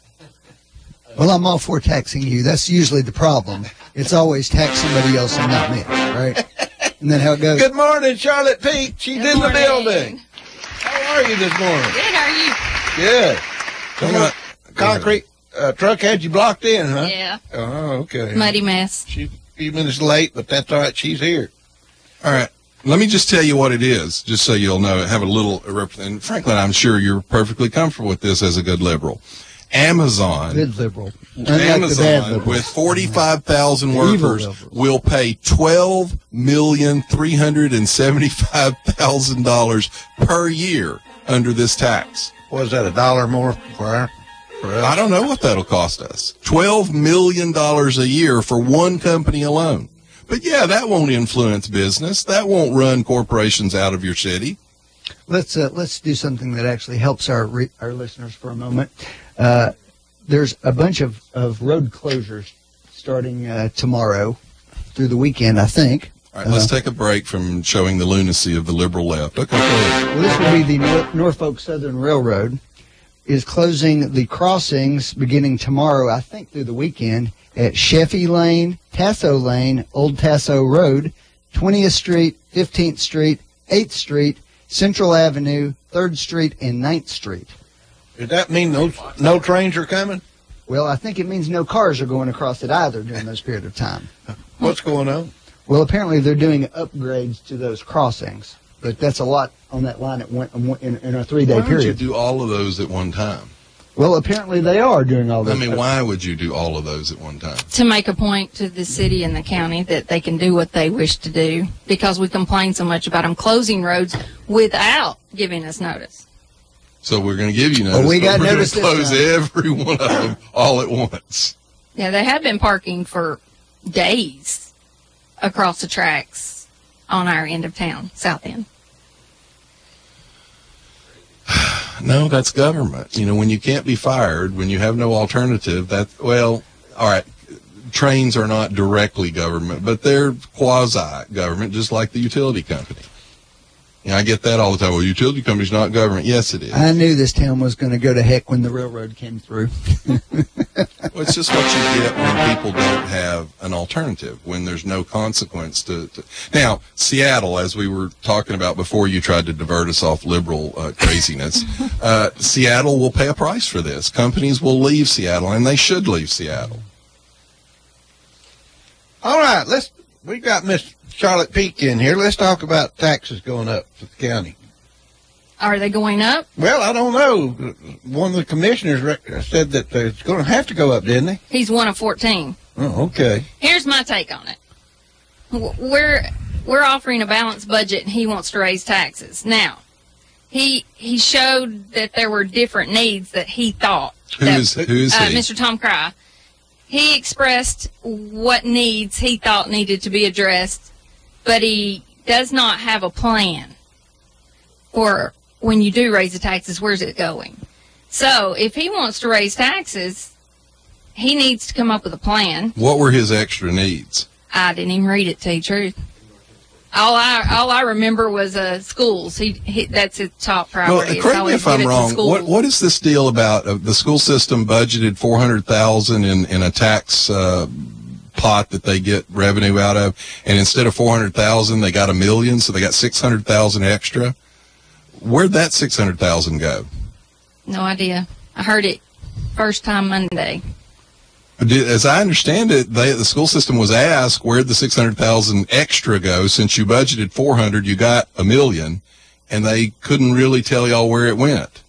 well, I'm all for taxing you. That's usually the problem. It's always tax somebody else and not me, right? <laughs> And then how it goes. Good morning, Charlotte Peak. She's in the building. How are you this morning? Good, how are you? Good. Come on. Concrete uh, truck had you blocked in, huh? Yeah. Oh, okay. Muddy mess. She's a few minutes late, but that's all right. She's here. All right. Let me just tell you what it is, just so you'll know. Have a little, and Franklin, I'm sure you're perfectly comfortable with this as a good liberal. Amazon, Good liberal. Unlike the bad Amazon liberal. with 45,000 workers will pay $12,375,000 per year under this tax. Was that a dollar more for our? I don't know what that'll cost us. $12 million a year for one company alone. But yeah, that won't influence business. That won't run corporations out of your city. Let's uh, let's do something that actually helps our re- our listeners for a moment. Uh, there's a bunch of, of road closures starting uh, tomorrow through the weekend, I think. All right, let's Uh, take a break from showing the lunacy of the liberal left. Okay. Well, this will be the Nor- Norfolk Southern Railroad is closing the crossings beginning tomorrow, I think through the weekend, at Sheffy Lane, Tasso Lane, Old Tasso Road, 20th Street, 15th Street, 8th Street, Central Avenue, 3rd Street, and 9th Street. Does that mean those no trains are coming? Well, I think it means no cars are going across it either during those period of time. What's going on? Well, apparently they're doing upgrades to those crossings, but that's a lot on that line at one, in, in a three-day Why would you period. do all of those at one time? Well, apparently they are doing all I mean, why would you do all of those at one time? To make a point to the city and the county that they can do what they wish to do because we complain so much about them closing roads without giving us notice. So we're going to give you notice. Well, we but got we're gonna notice Close every one of them all at once. Yeah, they have been parking for days across the tracks on our end of town, south end. <sighs> No, that's government. You know, when you can't be fired, when you have no alternative, that well, all right. Trains are not directly government, but they're quasi government, just like the utility company. You know, I get that all the time. Well, utility company's not government. Yes, it is. I knew this town was going to go to heck when the railroad came through. <laughs> Well, it's just what you get when people don't have an alternative, when there's no consequence to. to now, Seattle, as we were talking about before, you tried to divert us off liberal uh, craziness. <laughs> uh, Seattle will pay a price for this. Companies will leave Seattle, and they should leave Seattle. All right, let's. We got Miss Charlotte Peak in here. Let's talk about taxes going up for the county. Are they going up? Well, I don't know. One of the commissioners said that it's going to have to go up, didn't he? He's one of 14. Oh, okay. Here's my take on it. We're we're offering a balanced budget, and he wants to raise taxes. Now, he he showed that there were different needs that he thought. Who that, is- who is uh, he? Mr. Tom Crye. He expressed what needs he thought needed to be addressed, but he does not have a plan for when you do raise the taxes. Where's it going? So, if he wants to raise taxes, he needs to come up with a plan. What were his extra needs? I didn't even read it. To you truth, all I all I remember was uh, schools. He, he that's his top priority. It's correct me if I'm wrong. What what is this deal about? Uh, the school system budgeted four hundred thousand in in a tax uh, pot that they get revenue out of, and instead of four hundred thousand, they got a million, so they got six hundred thousand extra. Where'd that six hundred thousand go? No idea. I heard it first time Monday. As I understand it, they, the school system was asked where'd the six hundred thousand extra go since you budgeted four hundred, you got a million, and they couldn't really tell y'all where it went.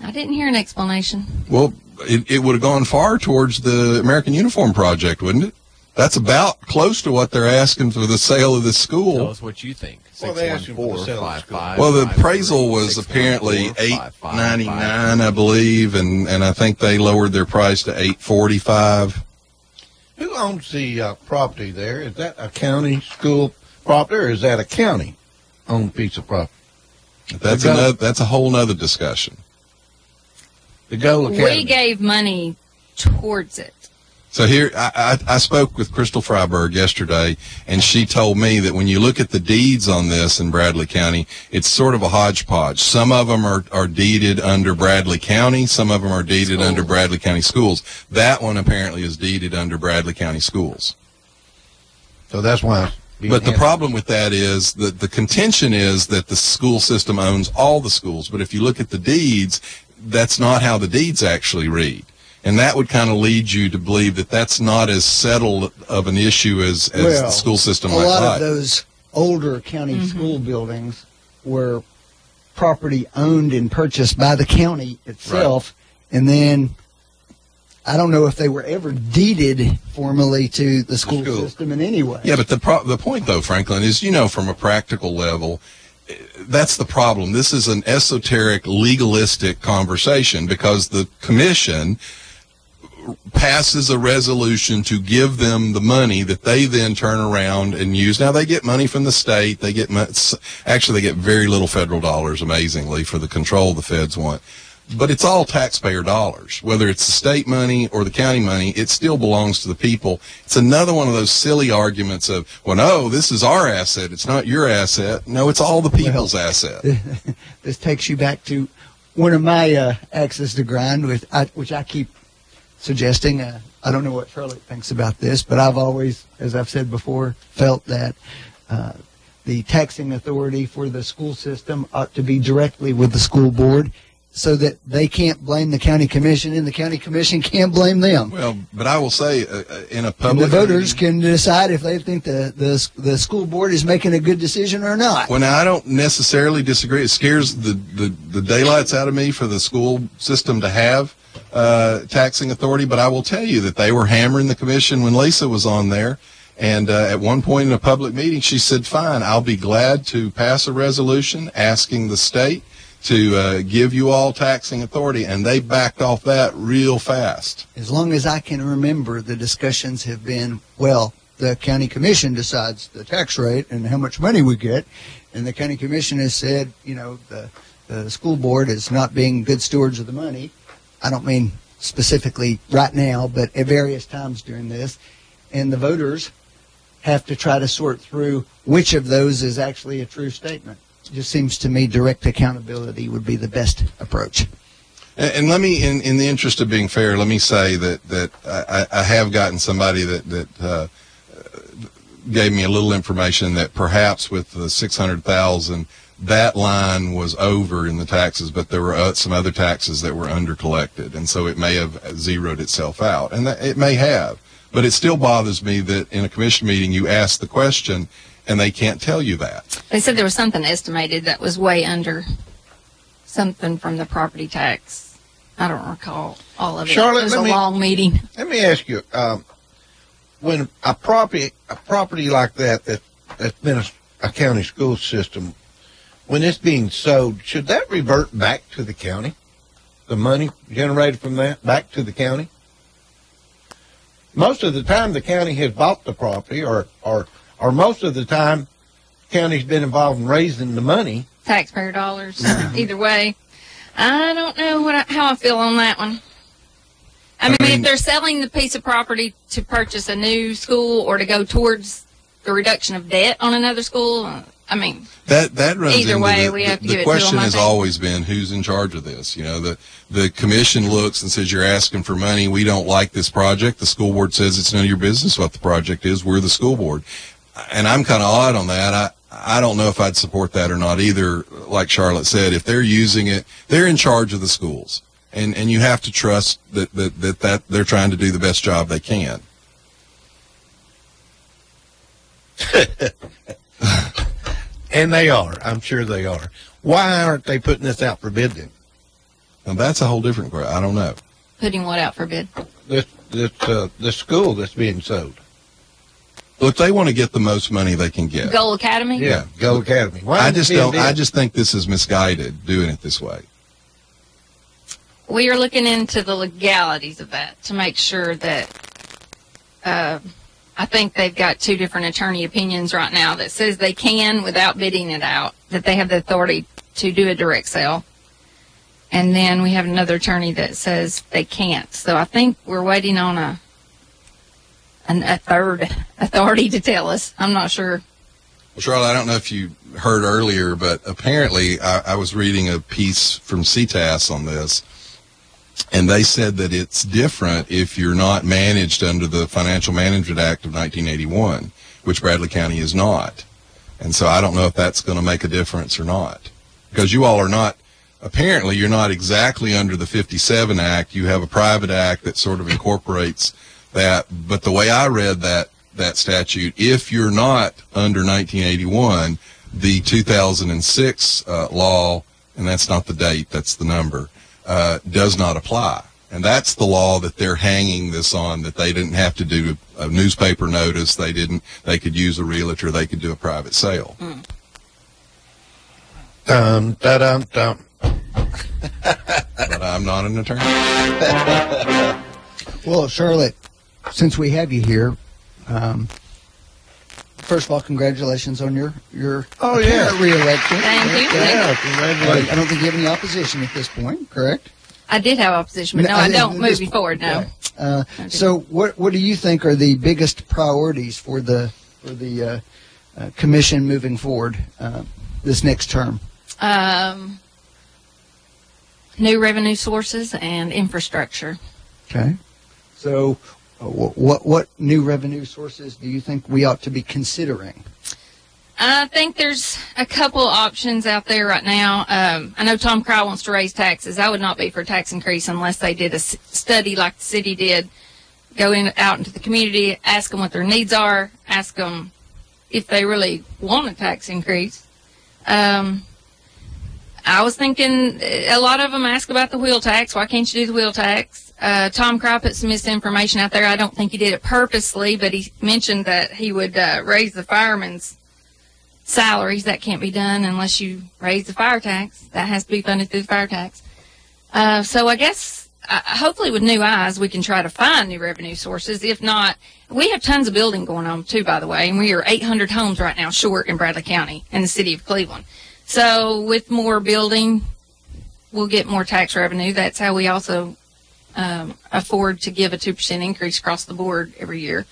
I didn't hear an explanation. Well, it, it would have gone far towards the American Uniform Project, wouldn't it? That's about close to what they're asking for the sale of the school. Tell us what you think. Well, they asked him for the sale of the school. 614-5555. Well, the appraisal was apparently eight ninety nine, I believe, and and I think they lowered their price to eight forty five. Who owns the uh, property there? Is that a county school property or is that a county owned piece of property? That's The Go- another. That's a whole other discussion. The Goal Academy. We gave money towards it. So here, I, I, I spoke with Crystal Freiberg yesterday, and she told me that when you look at the deeds on this in Bradley County, it's sort of a hodgepodge. Some of them are, are deeded under Bradley County, some of them are deeded under Bradley County Schools. That one apparently is deeded under Bradley County Schools. So that's why. But the problem with that is that the contention is that the school system owns all the schools. But if you look at the deeds, that's not how the deeds actually read. And that would kind of lead you to believe that that's not as settled of an issue as, as Well, the school system a might lot like. of those older county mm-hmm. school buildings were property owned and purchased by the county itself, and then I don't know if they were ever deeded formally to the school, system in any way. Yeah, but the pro- the point though, Franklin, is you know from a practical level, that's the problem. This is an esoteric, legalistic conversation because the commission passes a resolution to give them the money that they then turn around and use. Now they get money from the state. They get s- actually they get very little federal dollars, amazingly, for the control the feds want. But it's all taxpayer dollars. Whether it's the state money or the county money, it still belongs to the people. It's another one of those silly arguments of, well, no, this is our asset. It's not your asset. No, it's all the people's asset. <laughs> this takes you back to one of my uh, axes to grind, with I, which I keep suggesting. Uh, I don't know what Charlotte thinks about this, but I've always, as I've said before, felt that uh, the taxing authority for the school system ought to be directly with the school board, so that they can't blame the county commission, and the county commission <laughs> can't blame them. Well, but I will say, uh, uh, in a And the public voters can decide if they think the, the the school board is making a good decision or not. Well, now I don't necessarily disagree. It scares the, the, the daylights out of me for the school system to have uh, taxing authority, but I will tell you that they were hammering the commission when Lisa was on there. And uh, at one point in a public meeting, she said, fine, I'll be glad to pass a resolution asking the state to uh, give you all taxing authority. And they backed off that real fast. As long as I can remember, the discussions have been, well, the county commission decides the tax rate and how much money we get, and the county commission has said, you know, the, the school board is not being good stewards of the money. I don't mean specifically right now, but at various times during this, and the voters have to try to sort through which of those is actually a true statement. It just seems to me direct accountability would be the best approach. And, let me, in, in the interest of being fair, let me say that that I, I have gotten somebody that that uh, gave me a little information that perhaps with the six hundred thousand, that line was over in the taxes, but there were uh, some other taxes that were under collected, and so it may have zeroed itself out, and that, it may have. But it still bothers me that in a commission meeting you ask the question and they can't tell you that. They said there was something estimated that was way under something from the property tax. I don't recall all of it. Charlotte, it was let a me- long meeting. Let me ask you, um, when a property a property like that that that's been a, a county school system, when it's being sold, should that revert back to the county? The money generated from that back to the county? Most of the time, the county has bought the property, or or or most of the time, the county's been involved in raising the money. Taxpayer dollars. Either way, I don't know what I, how I feel on that one. I mean, if they're selling the piece of property to purchase a new school or to go towards the reduction of debt on another school, I mean, That that runs Either into way, the, we the- have to the give it to question has think. always been who's in charge of this. You know, the the commission looks and says you're asking for money. We don't like this project. The school board says it's none of your business what the project is. We're the school board, and I'm kind of odd on that. I I don't know if I'd support that or not either. Like Charlotte said, if they're using it, they're in charge of the schools, and and you have to trust that that that, that they're trying to do the best job they can. <laughs> And they are. I'm sure they are. Why aren't they putting this out for bid then? Now that's a whole different. que- I don't know. Putting what out for bid? This, this, uh, the school that's being sold. Look, they want to get the most money they can get. Goal Academy? Yeah, Go Academy. Why I just don't. I just think this is misguided doing it this way. We are looking into the legalities of that to make sure that. Uh, I think they've got two different attorney opinions right now that says they can, without bidding it out, that they have the authority to do a direct sale. And then we have another attorney that says they can't. So I think we're waiting on a an, a third <laughs> authority to tell us. I'm not sure. Well, Charlotte, I don't know if you heard earlier, but apparently I, I was reading a piece from CTAS on this, and they said that it's different if you're not managed under the Financial Management Act of 1981, which Bradley County is not. And so I don't know if that's going to make a difference or not. Because you all are not, apparently, you're not exactly under the 57 Act. You have a private act that sort of incorporates that. But the way I read that, that statute, if you're not under 1981, the 2006 uh, law, and that's not the date, that's the number, uh, does not apply. And that's the law that they're hanging this on, that they didn't have to do a newspaper notice. They didn't, they could use a realtor. They could do a private sale. Dum, da, dum, dum. but I'm not an attorney. <laughs> Well, Charlotte, since we have you here, um, first of all, congratulations on your your Oh, yeah. reelection. Thank you. Yeah, congratulations. I don't think you have any opposition at this point, correct? I did have opposition, but no, No, I I don't this- moving forward. No. Uh, so, what what do you think are the biggest priorities for the for the uh, uh, commission moving forward uh, this next term? Um, new revenue sources and infrastructure. Okay. So, wh- what what new revenue sources do you think we ought to be considering? I think there's a couple options out there right now. Um, I know Tom Crow wants to raise taxes. I would not be for a tax increase unless they did a s- study like the city did. Go in out into the community, ask them what their needs are, ask them if they really want a tax increase. Um, I was thinking a lot of them ask about the wheel tax. Why can't you do the wheel tax? Uh, Tom Crow put some misinformation out there. I don't think he did it purposely, but he mentioned that he would uh, raise the firemen's salaries. That can't be done unless you raise the fire tax. That has to be funded through the fire tax. Uh, so I guess uh, hopefully with new eyes we can try to find new revenue sources. If not, we have tons of building going on too, by the way, and we are 800 homes right now short in Bradley County and the city of Cleveland. So with more building, we'll get more tax revenue. That's how we also um, afford to give a 2% increase across the board every year.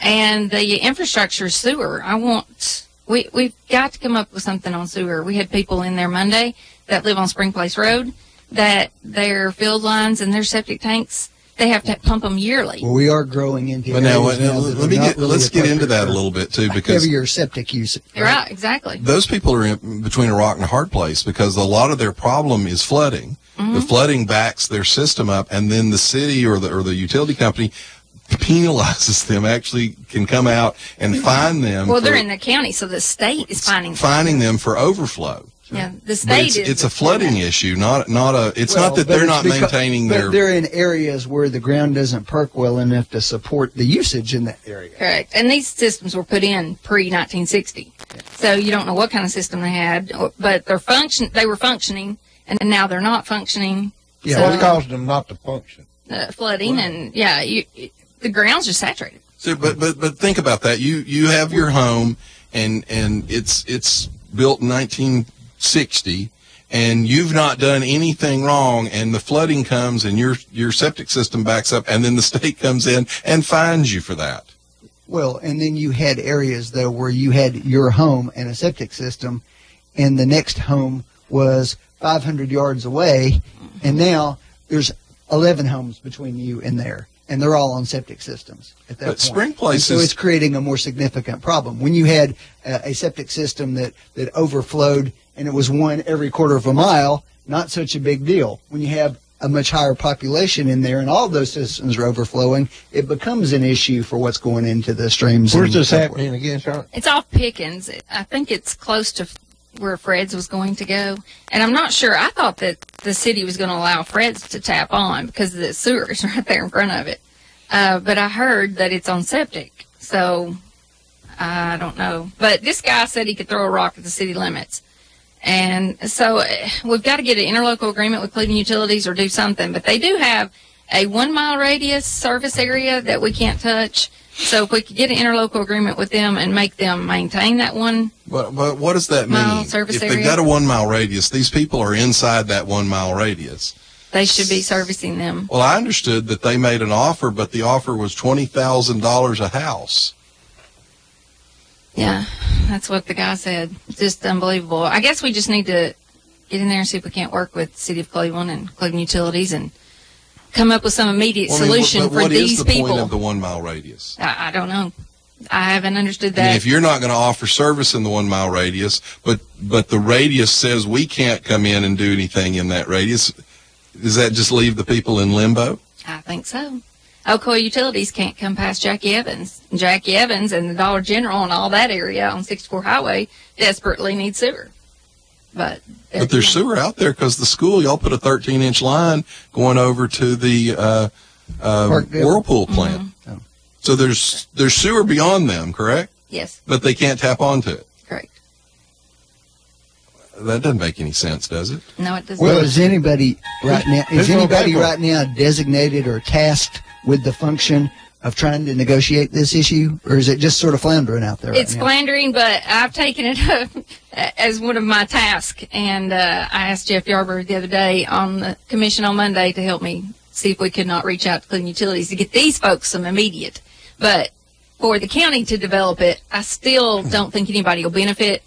And the infrastructure sewer, I want, we, we've got to come up with something on sewer. We had people in there Monday that live on Spring Place Road that their field lines and their septic tanks, they have to pump them yearly. Well, we are growing into But now, areas now that let me get, really let's get into that a little bit too, because heavier septic use. You're right, exactly. those people are in between a rock and a hard place because a lot of their problem is flooding. Mm-hmm. The flooding backs their system up, and then the city or the or the utility company penalizes them. Actually, can come out and fine them. Well, for they're in the county, so the state is finding. fining them for overflow. Yeah, the state it's, is. it's a flooding issue, not not a. It's Well, not that they're not becau- maintaining but their. they're in areas where the ground doesn't perk well enough to support the usage in that area. Correct. And these systems were put in pre 1960. So you don't know what kind of system they had, but they're function. They were functioning, and now they're not functioning. Yeah, So, what's causing them not to function? uh, flooding, and yeah, you, it- the ground's just saturated. So, but but but think about that. You you have your home, and and it's it's built in 1960, and you've not done anything wrong, and the flooding comes, and your your septic system backs up, and then the <laughs> state comes in and fines you for that. Well, and then you had areas though where you had your home and a septic system, and the next home was 500 yards away, and now there's 11 homes between you and there, and they're all on septic systems at that But point. Spring Place And so is- it's creating a more significant problem. When you had uh, a septic system that that overflowed and it was one every quarter of a mile, not such a big deal. When you have a much higher population in there and all those systems are overflowing, it becomes an issue for what's going into the streams. Where's and this so forth. happening again, Charlotte? It's off Pickens. I think it's close to where Fred's was going to go, and I'm not sure. I thought that the city was going to allow Fred's to tap on because the sewer is <laughs> right there in front of it. Uh, but I heard that it's on septic, so I don't know. But this guy said he could throw a rock at the city limits. And so eh, we've got to get an interlocal agreement with Cleveland Utilities or do something. But they do have a one mile radius service area that we can't touch. So if we could get an interlocal agreement with them and make them maintain that one, But, but what does that Mile mean? service if area? they've got a one mile radius, these people are inside that one mile radius. they should be servicing them. Well, I understood that they made an offer, but the offer was twenty thousand dollars a house. Yeah, that's what the guy said. Just unbelievable. I guess we just need to get in there and see if we can't work with City of Cleveland and Cleveland Utilities and come up with some immediate Well, I mean, solution but for what is these the people. point of the one mile radius? I, I don't know. I haven't understood I mean, that. if you're not going to offer service in the one mile radius, but but the radius says we can't come in and do anything in that radius, does that just leave the people in limbo? I think so. Ocoee Utilities can't come past Jackie Evans. Jackie Evans and the Dollar General and all that area on 64 Highway desperately need sewer. But But there's sewer out there because the school y'all put a 13 inch line going over to the uh, uh, Whirlpool plant. Mm-hmm. So there's there's sewer beyond them, correct? yes, But they can't tap onto it. correct. That doesn't make any sense, does it? No, it doesn't. Well, is anybody right now? Is anybody pay for it? right now designated or tasked with the function of trying to negotiate this issue, or is it just sort of floundering out there? It's now? floundering, but I've taken it up <laughs> as one of my tasks. And uh, I asked Jeff Yarber the other day on the commission on Monday to help me see if we could not reach out to Clean Utilities to get these folks some immediate. But for the county to develop it, I still don't think anybody will benefit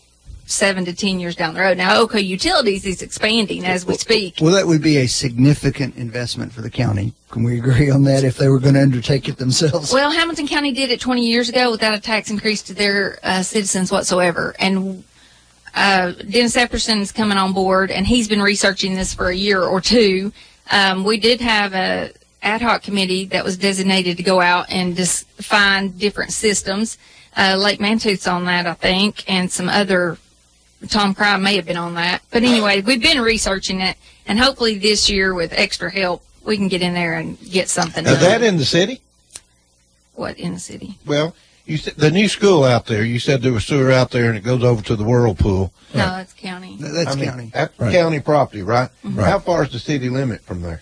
seven to ten years down the road. Now, Ocoee Utilities is expanding as we speak. Well, that would be a significant investment for the county. Can we agree on that? If they were going to undertake it themselves, Well, Hamilton County did it 20 years ago without a tax increase to their uh, citizens whatsoever. And uh, Dennis Epperson's coming on board, and he's been researching this for a year or two. Um, we did have a ad hoc committee that was designated to go out and just find different systems. Uh, Lake Mantooth's on that, I think, and some other. Tom Crye may have been on that, but anyway, we've been researching it, and hopefully this year, with extra help, we can get in there and get something Is that in the city? what in the city? Well, you said the new school out there. You said there was sewer out there, and it goes over to the whirlpool. No, it's county. that's I mean, county. That's Right. county property, right? Mm-hmm. How far is the city limit from there?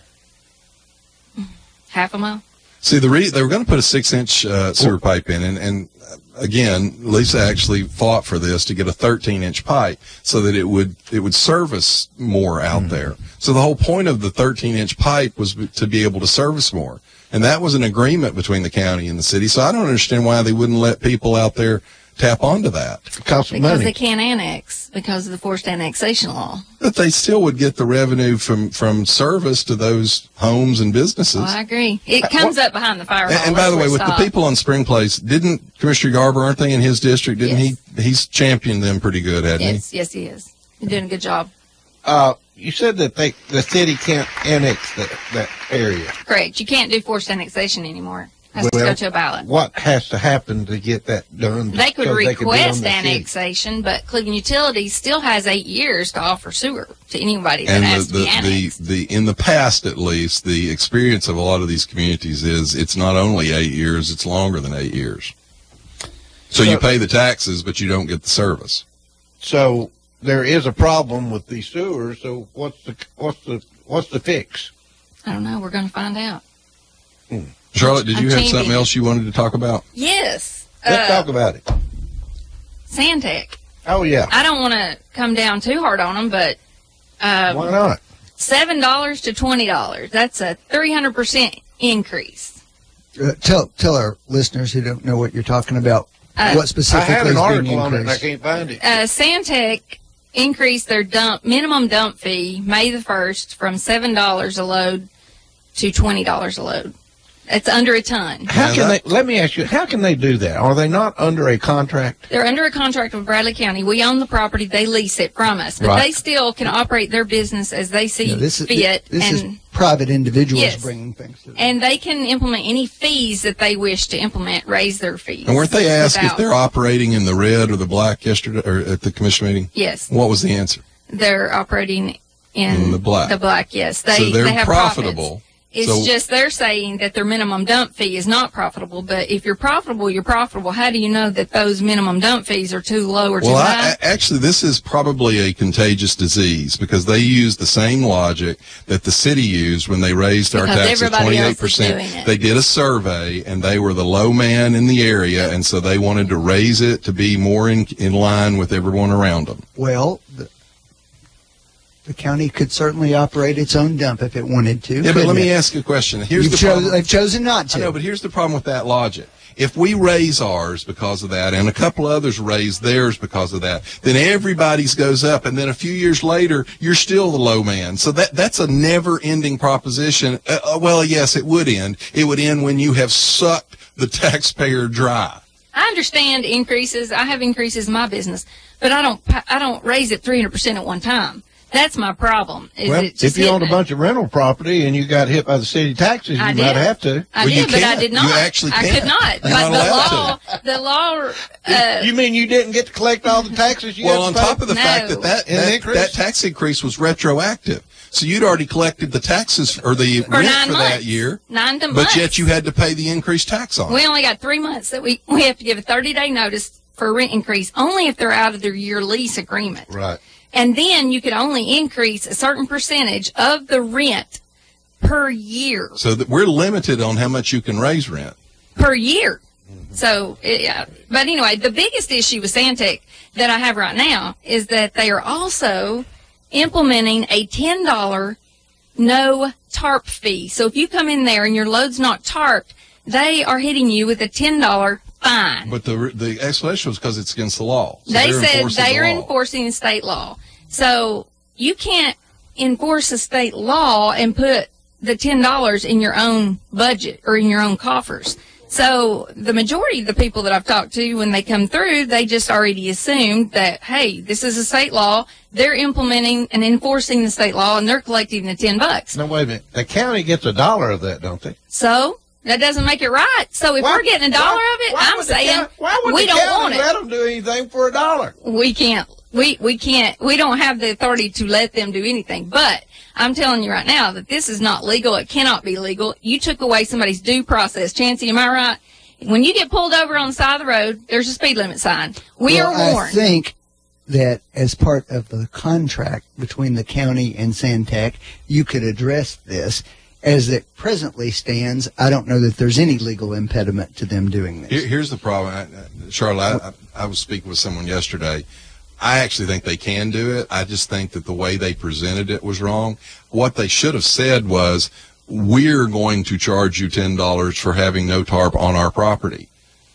Half a mile. See, the re- they were going to put a six inch uh, sewer pipe in, and, and uh, again, Lisa actually fought for this to get a 13 inch pipe so that it would it would service more out mm-hmm. there. So the whole point of the 13 inch pipe was to be able to service more, and that was an agreement between the county and the city. So I don't understand why they wouldn't let people out there tap onto that. It costs Because they can't annex because of the forced annexation law. But they still would get the revenue from from service to those homes and businesses. Well, I agree. It comes up behind the fire And, and by the way, where it with the people on Spring Place, didn't Commissioner Garber, aren't they in his district? Didn't he? He's championed them pretty good, hadn't Yes, yes, he is. You're doing a good job. Uh, you said that they the city can't annex that that area. Correct. You can't do forced annexation anymore. Has to Well, go to a ballot. What has to happen to get that done? They could so can be on request the city? annexation, but Cleveland Utilities still has eight years to offer sewer to anybody he? that And has the, to be annexed. the, the in the past, at least, the experience of a lot of these communities is it's not only eight years; it's longer than eight years. So, you pay the taxes, but you don't get the service. So there is a problem with these sewers. So what's the what's the what's the fix? I don't know. We're going to find out. Hmm. Charlotte, did I'm you have changing something else you wanted to talk about? Yes. Let's uh, talk about it. Santek. Oh yeah. I don't want to come down too hard on them, but um, Why not? seven dollars to twenty dollars. That's a three hundred percent increase. Uh, tell tell our listeners who don't know what you're talking about Uh, what I specifically had is an being article on it and I can't find it. Uh, Santek increased their dump minimum dump fee May the first from seven dollars a load to twenty dollars a load. It's under a ton. How can they? Let me ask you. How can they do that? Are they not under a contract? They're under a contract with Bradley County. We own the property; they lease it from us, but Right. they still can operate their business as they see Yeah, this is fit. this and is private individuals Yes. bringing things to them. and they can implement any fees that they wish to implement, raise their fees. And weren't they asked if they're operating in the red or the black yesterday or at the commission meeting? Yes, What was the answer? they're operating in, In the black. The black, yes. They, so they're they have profitable. Profits. It's so, just they're saying that their minimum dump fee is not profitable. But if you're profitable, you're profitable. How do you know that those minimum dump fees are too low or too high? I, I- actually, this is probably a contagious disease because they use the same logic that the city used when they raised our taxes everybody twenty else eight is percent. They did a survey and they were the low man in the area, and so they wanted to raise it to be more in in line with everyone around them. Well, the, the county could certainly operate its own dump if it wanted to. Yeah, but couldn't let me ask you a question. Here's You've the cho- problem. they've chosen not to. I know, but here's the problem with that logic. If we raise ours because of that, and a couple others raise theirs because of that, then everybody's goes up, and then a few years later, you're still the low man. So that that's a never-ending proposition. Uh, uh, well, yes, it would end. It would end when you have sucked the taxpayer dry. I understand increases. I have increases in my business, but I don't. I don't raise it 300 percent at one time. That's my problem. Is Well, it just if you owned a bunch of rental property and you got hit by the city taxes, you I might did. have to. I did, but I did not. You I could not. You're But not the allowed law, the law. Uh, you mean you didn't get to collect all the taxes you Well, on top of the fact that that, that, that tax increase was retroactive. So you'd already collected the taxes or the For rent nine for that year, nine to but yet you had to pay the increased tax on it. We only got three months that we we have to give a 30 day notice for a rent increase only if they're out of their year lease agreement. Right. And then you could only increase a certain percentage of the rent per year. So that we're limited on how much you can raise rent. per year. Mm-hmm. So, it, yeah. but anyway, the biggest issue with Santek that I have right now is that they are also implementing a ten dollar no tarp fee. So if you come in there and your load's not tarped, they are hitting you with a ten dollar fine. But the the explanation was because it's against the law. So they they're said enforcing they are law. enforcing state law. So you can't enforce a state law and put the ten dollars in your own budget or in your own coffers. So the majority of the people that I've talked to when they come through, they just already assumed that, hey, this is a state law. They're implementing and enforcing the state law and they're collecting the ten bucks. No, wait a minute. The county gets a dollar of that, don't they? So that doesn't make it right. So if Why- we're getting a dollar why- of it, I'm would the saying county- why would we the don't county want it. let them do anything for a dollar? we can't. We we can't. We don't have the authority to let them do anything. But i'm telling you right now that this is not legal. It cannot be legal. You took away somebody's due process. Chancey am i right? When you get pulled over on the side of the road there's a speed limit sign. We Well, are I think that as part of the contract between the county and Santek, you could address this. As it presently stands, I don't know that there's any legal impediment to them doing this. Here, here's the problem, Charlotte. I, I, I was speaking with someone yesterday. I actually think they can do it. I just think that the way they presented it was wrong. What they should have said was, "We're going to charge you ten dollars for having no tarp on our property."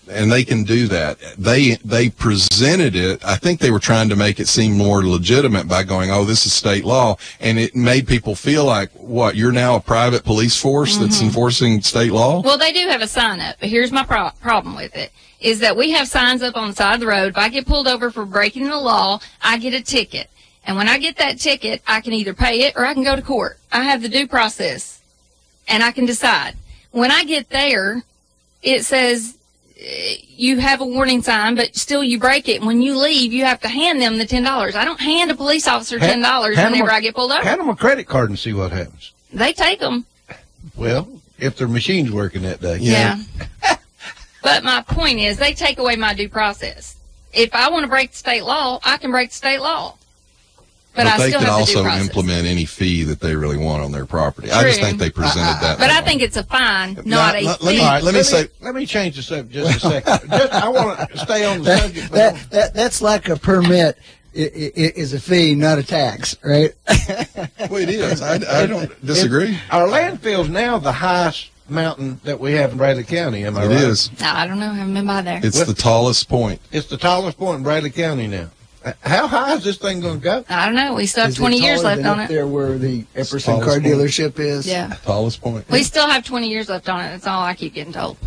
And they can do that. They they presented it. I think they were trying to make it seem more legitimate by going, "Oh, this is state law," and it made people feel like, "What? You're now a private police force that's Mhm. enforcing state law?" Well, they do have a sign up, but here's my pro- problem with it: is that we have signs up on the side of the road. If I get pulled over for breaking the law, I get a ticket, and when I get that ticket, I can either pay it or I can go to court. I have the due process, and I can decide. When I get there, it says you have a warning sign, but still you break it. When you leave, you have to hand them the ten dollars. I don't hand a police officer ten dollars whenever a- I get pulled over. Hand them a credit card and see what happens. They take them. Well, if their machine's working that day. Yeah. <laughs> But my point is, they take away my due process. If I want to break the state law, I can break the state law. But, I they still can have the due also implement any fee that they really want on their property. I just think they presented that. Uh, but I think it's a fine, not a let- fee. let me- All right, let me say- Let me change the subject just a second. <laughs> just, I want to stay on the subject. but That, that that's like a permit is a fee, not a tax, right? <laughs> well, it is. I, I don't disagree. Our landfill's now the highest mountain that we have in Bradley County. Am I It right? is. No, I don't know. I haven't been by there. It's the tallest point. It's the tallest point in Bradley County now. How high is this thing going to go? I don't know. We still have Is 20 years taller left than on up it. There where the Epperson tallest car point. dealership is. Yeah. Tallest point. We still have 20 years left on it. That's all I keep getting told.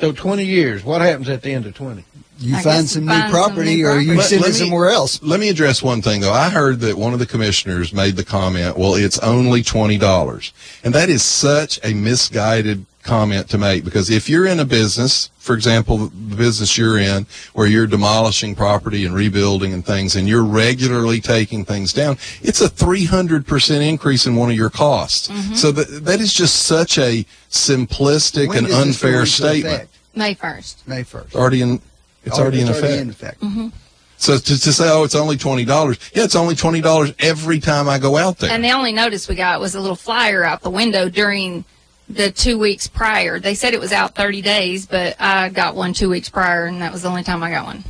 So 20 years. What happens at the end of 20? You I find some find new some property, new or you property. send Let- it somewhere else. Let me address one thing though. I heard that one of the commissioners made the comment, "Well, it's only twenty dollars," and that is such a misguided comment to make because if you're in a business, for example, the business you're in, where you're demolishing property and rebuilding and things, and you're regularly taking things down, it's a 300% increase in one of your costs. Mhm. So that, that is just such a simplistic When and does this go unfair statement. May 1st. May 1st. It's already in, it's Oh, already in it's effect. already in effect. hmm So to, to say, oh, it's only twenty dollars. Yeah, it's only twenty dollars every time I go out there. And the only notice we got was a little flyer out the window during the two weeks prior. They said it was out 30 days, but I got one two weeks prior, and that was the only time I got one.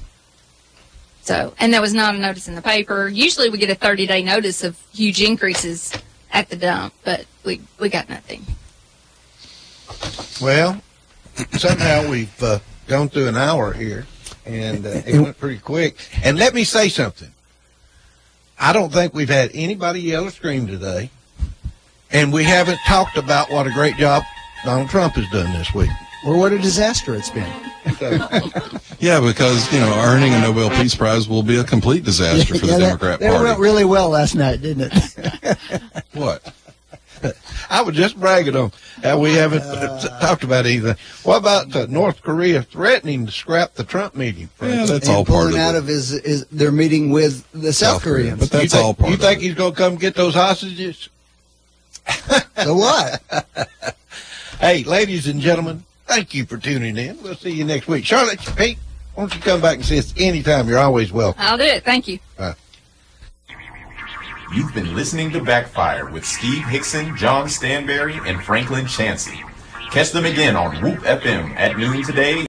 So, and there was not a notice in the paper. Usually we get a 30 day notice of huge increases at the dump, but we, we got nothing. Well, somehow we've uh, gone through an hour here, and uh, it went pretty quick. And let me say something. I don't think we've had anybody yell or scream today, and we haven't talked about what a great job Donald Trump has done this week. Or what a disaster it's been. <laughs> yeah, because you know, earning a Nobel Peace Prize will be a complete disaster for the <laughs> Yeah, that- Democrat that Party. went really well last night, didn't it? <laughs> what? I was just bragging on how we haven't uh, talked about anything. What about uh, North Korea threatening to scrap the Trump meeting? Yeah, that's and all part pulling of out it. of his, his their meeting with the South, South Korea, Koreans. but that's think, all part You of think he's going to come get those hostages? <laughs> the what? <laughs> hey, ladies and gentlemen, thank you for tuning in. We'll see you next week. Charlotte, Pete, why don't you come back and see us anytime? You're always welcome. I'll do it. Thank you. You've been listening to Backfire with Steve Hickson, John Stanberry, and Franklin Chansey. Catch them again on WOOP FM at noon today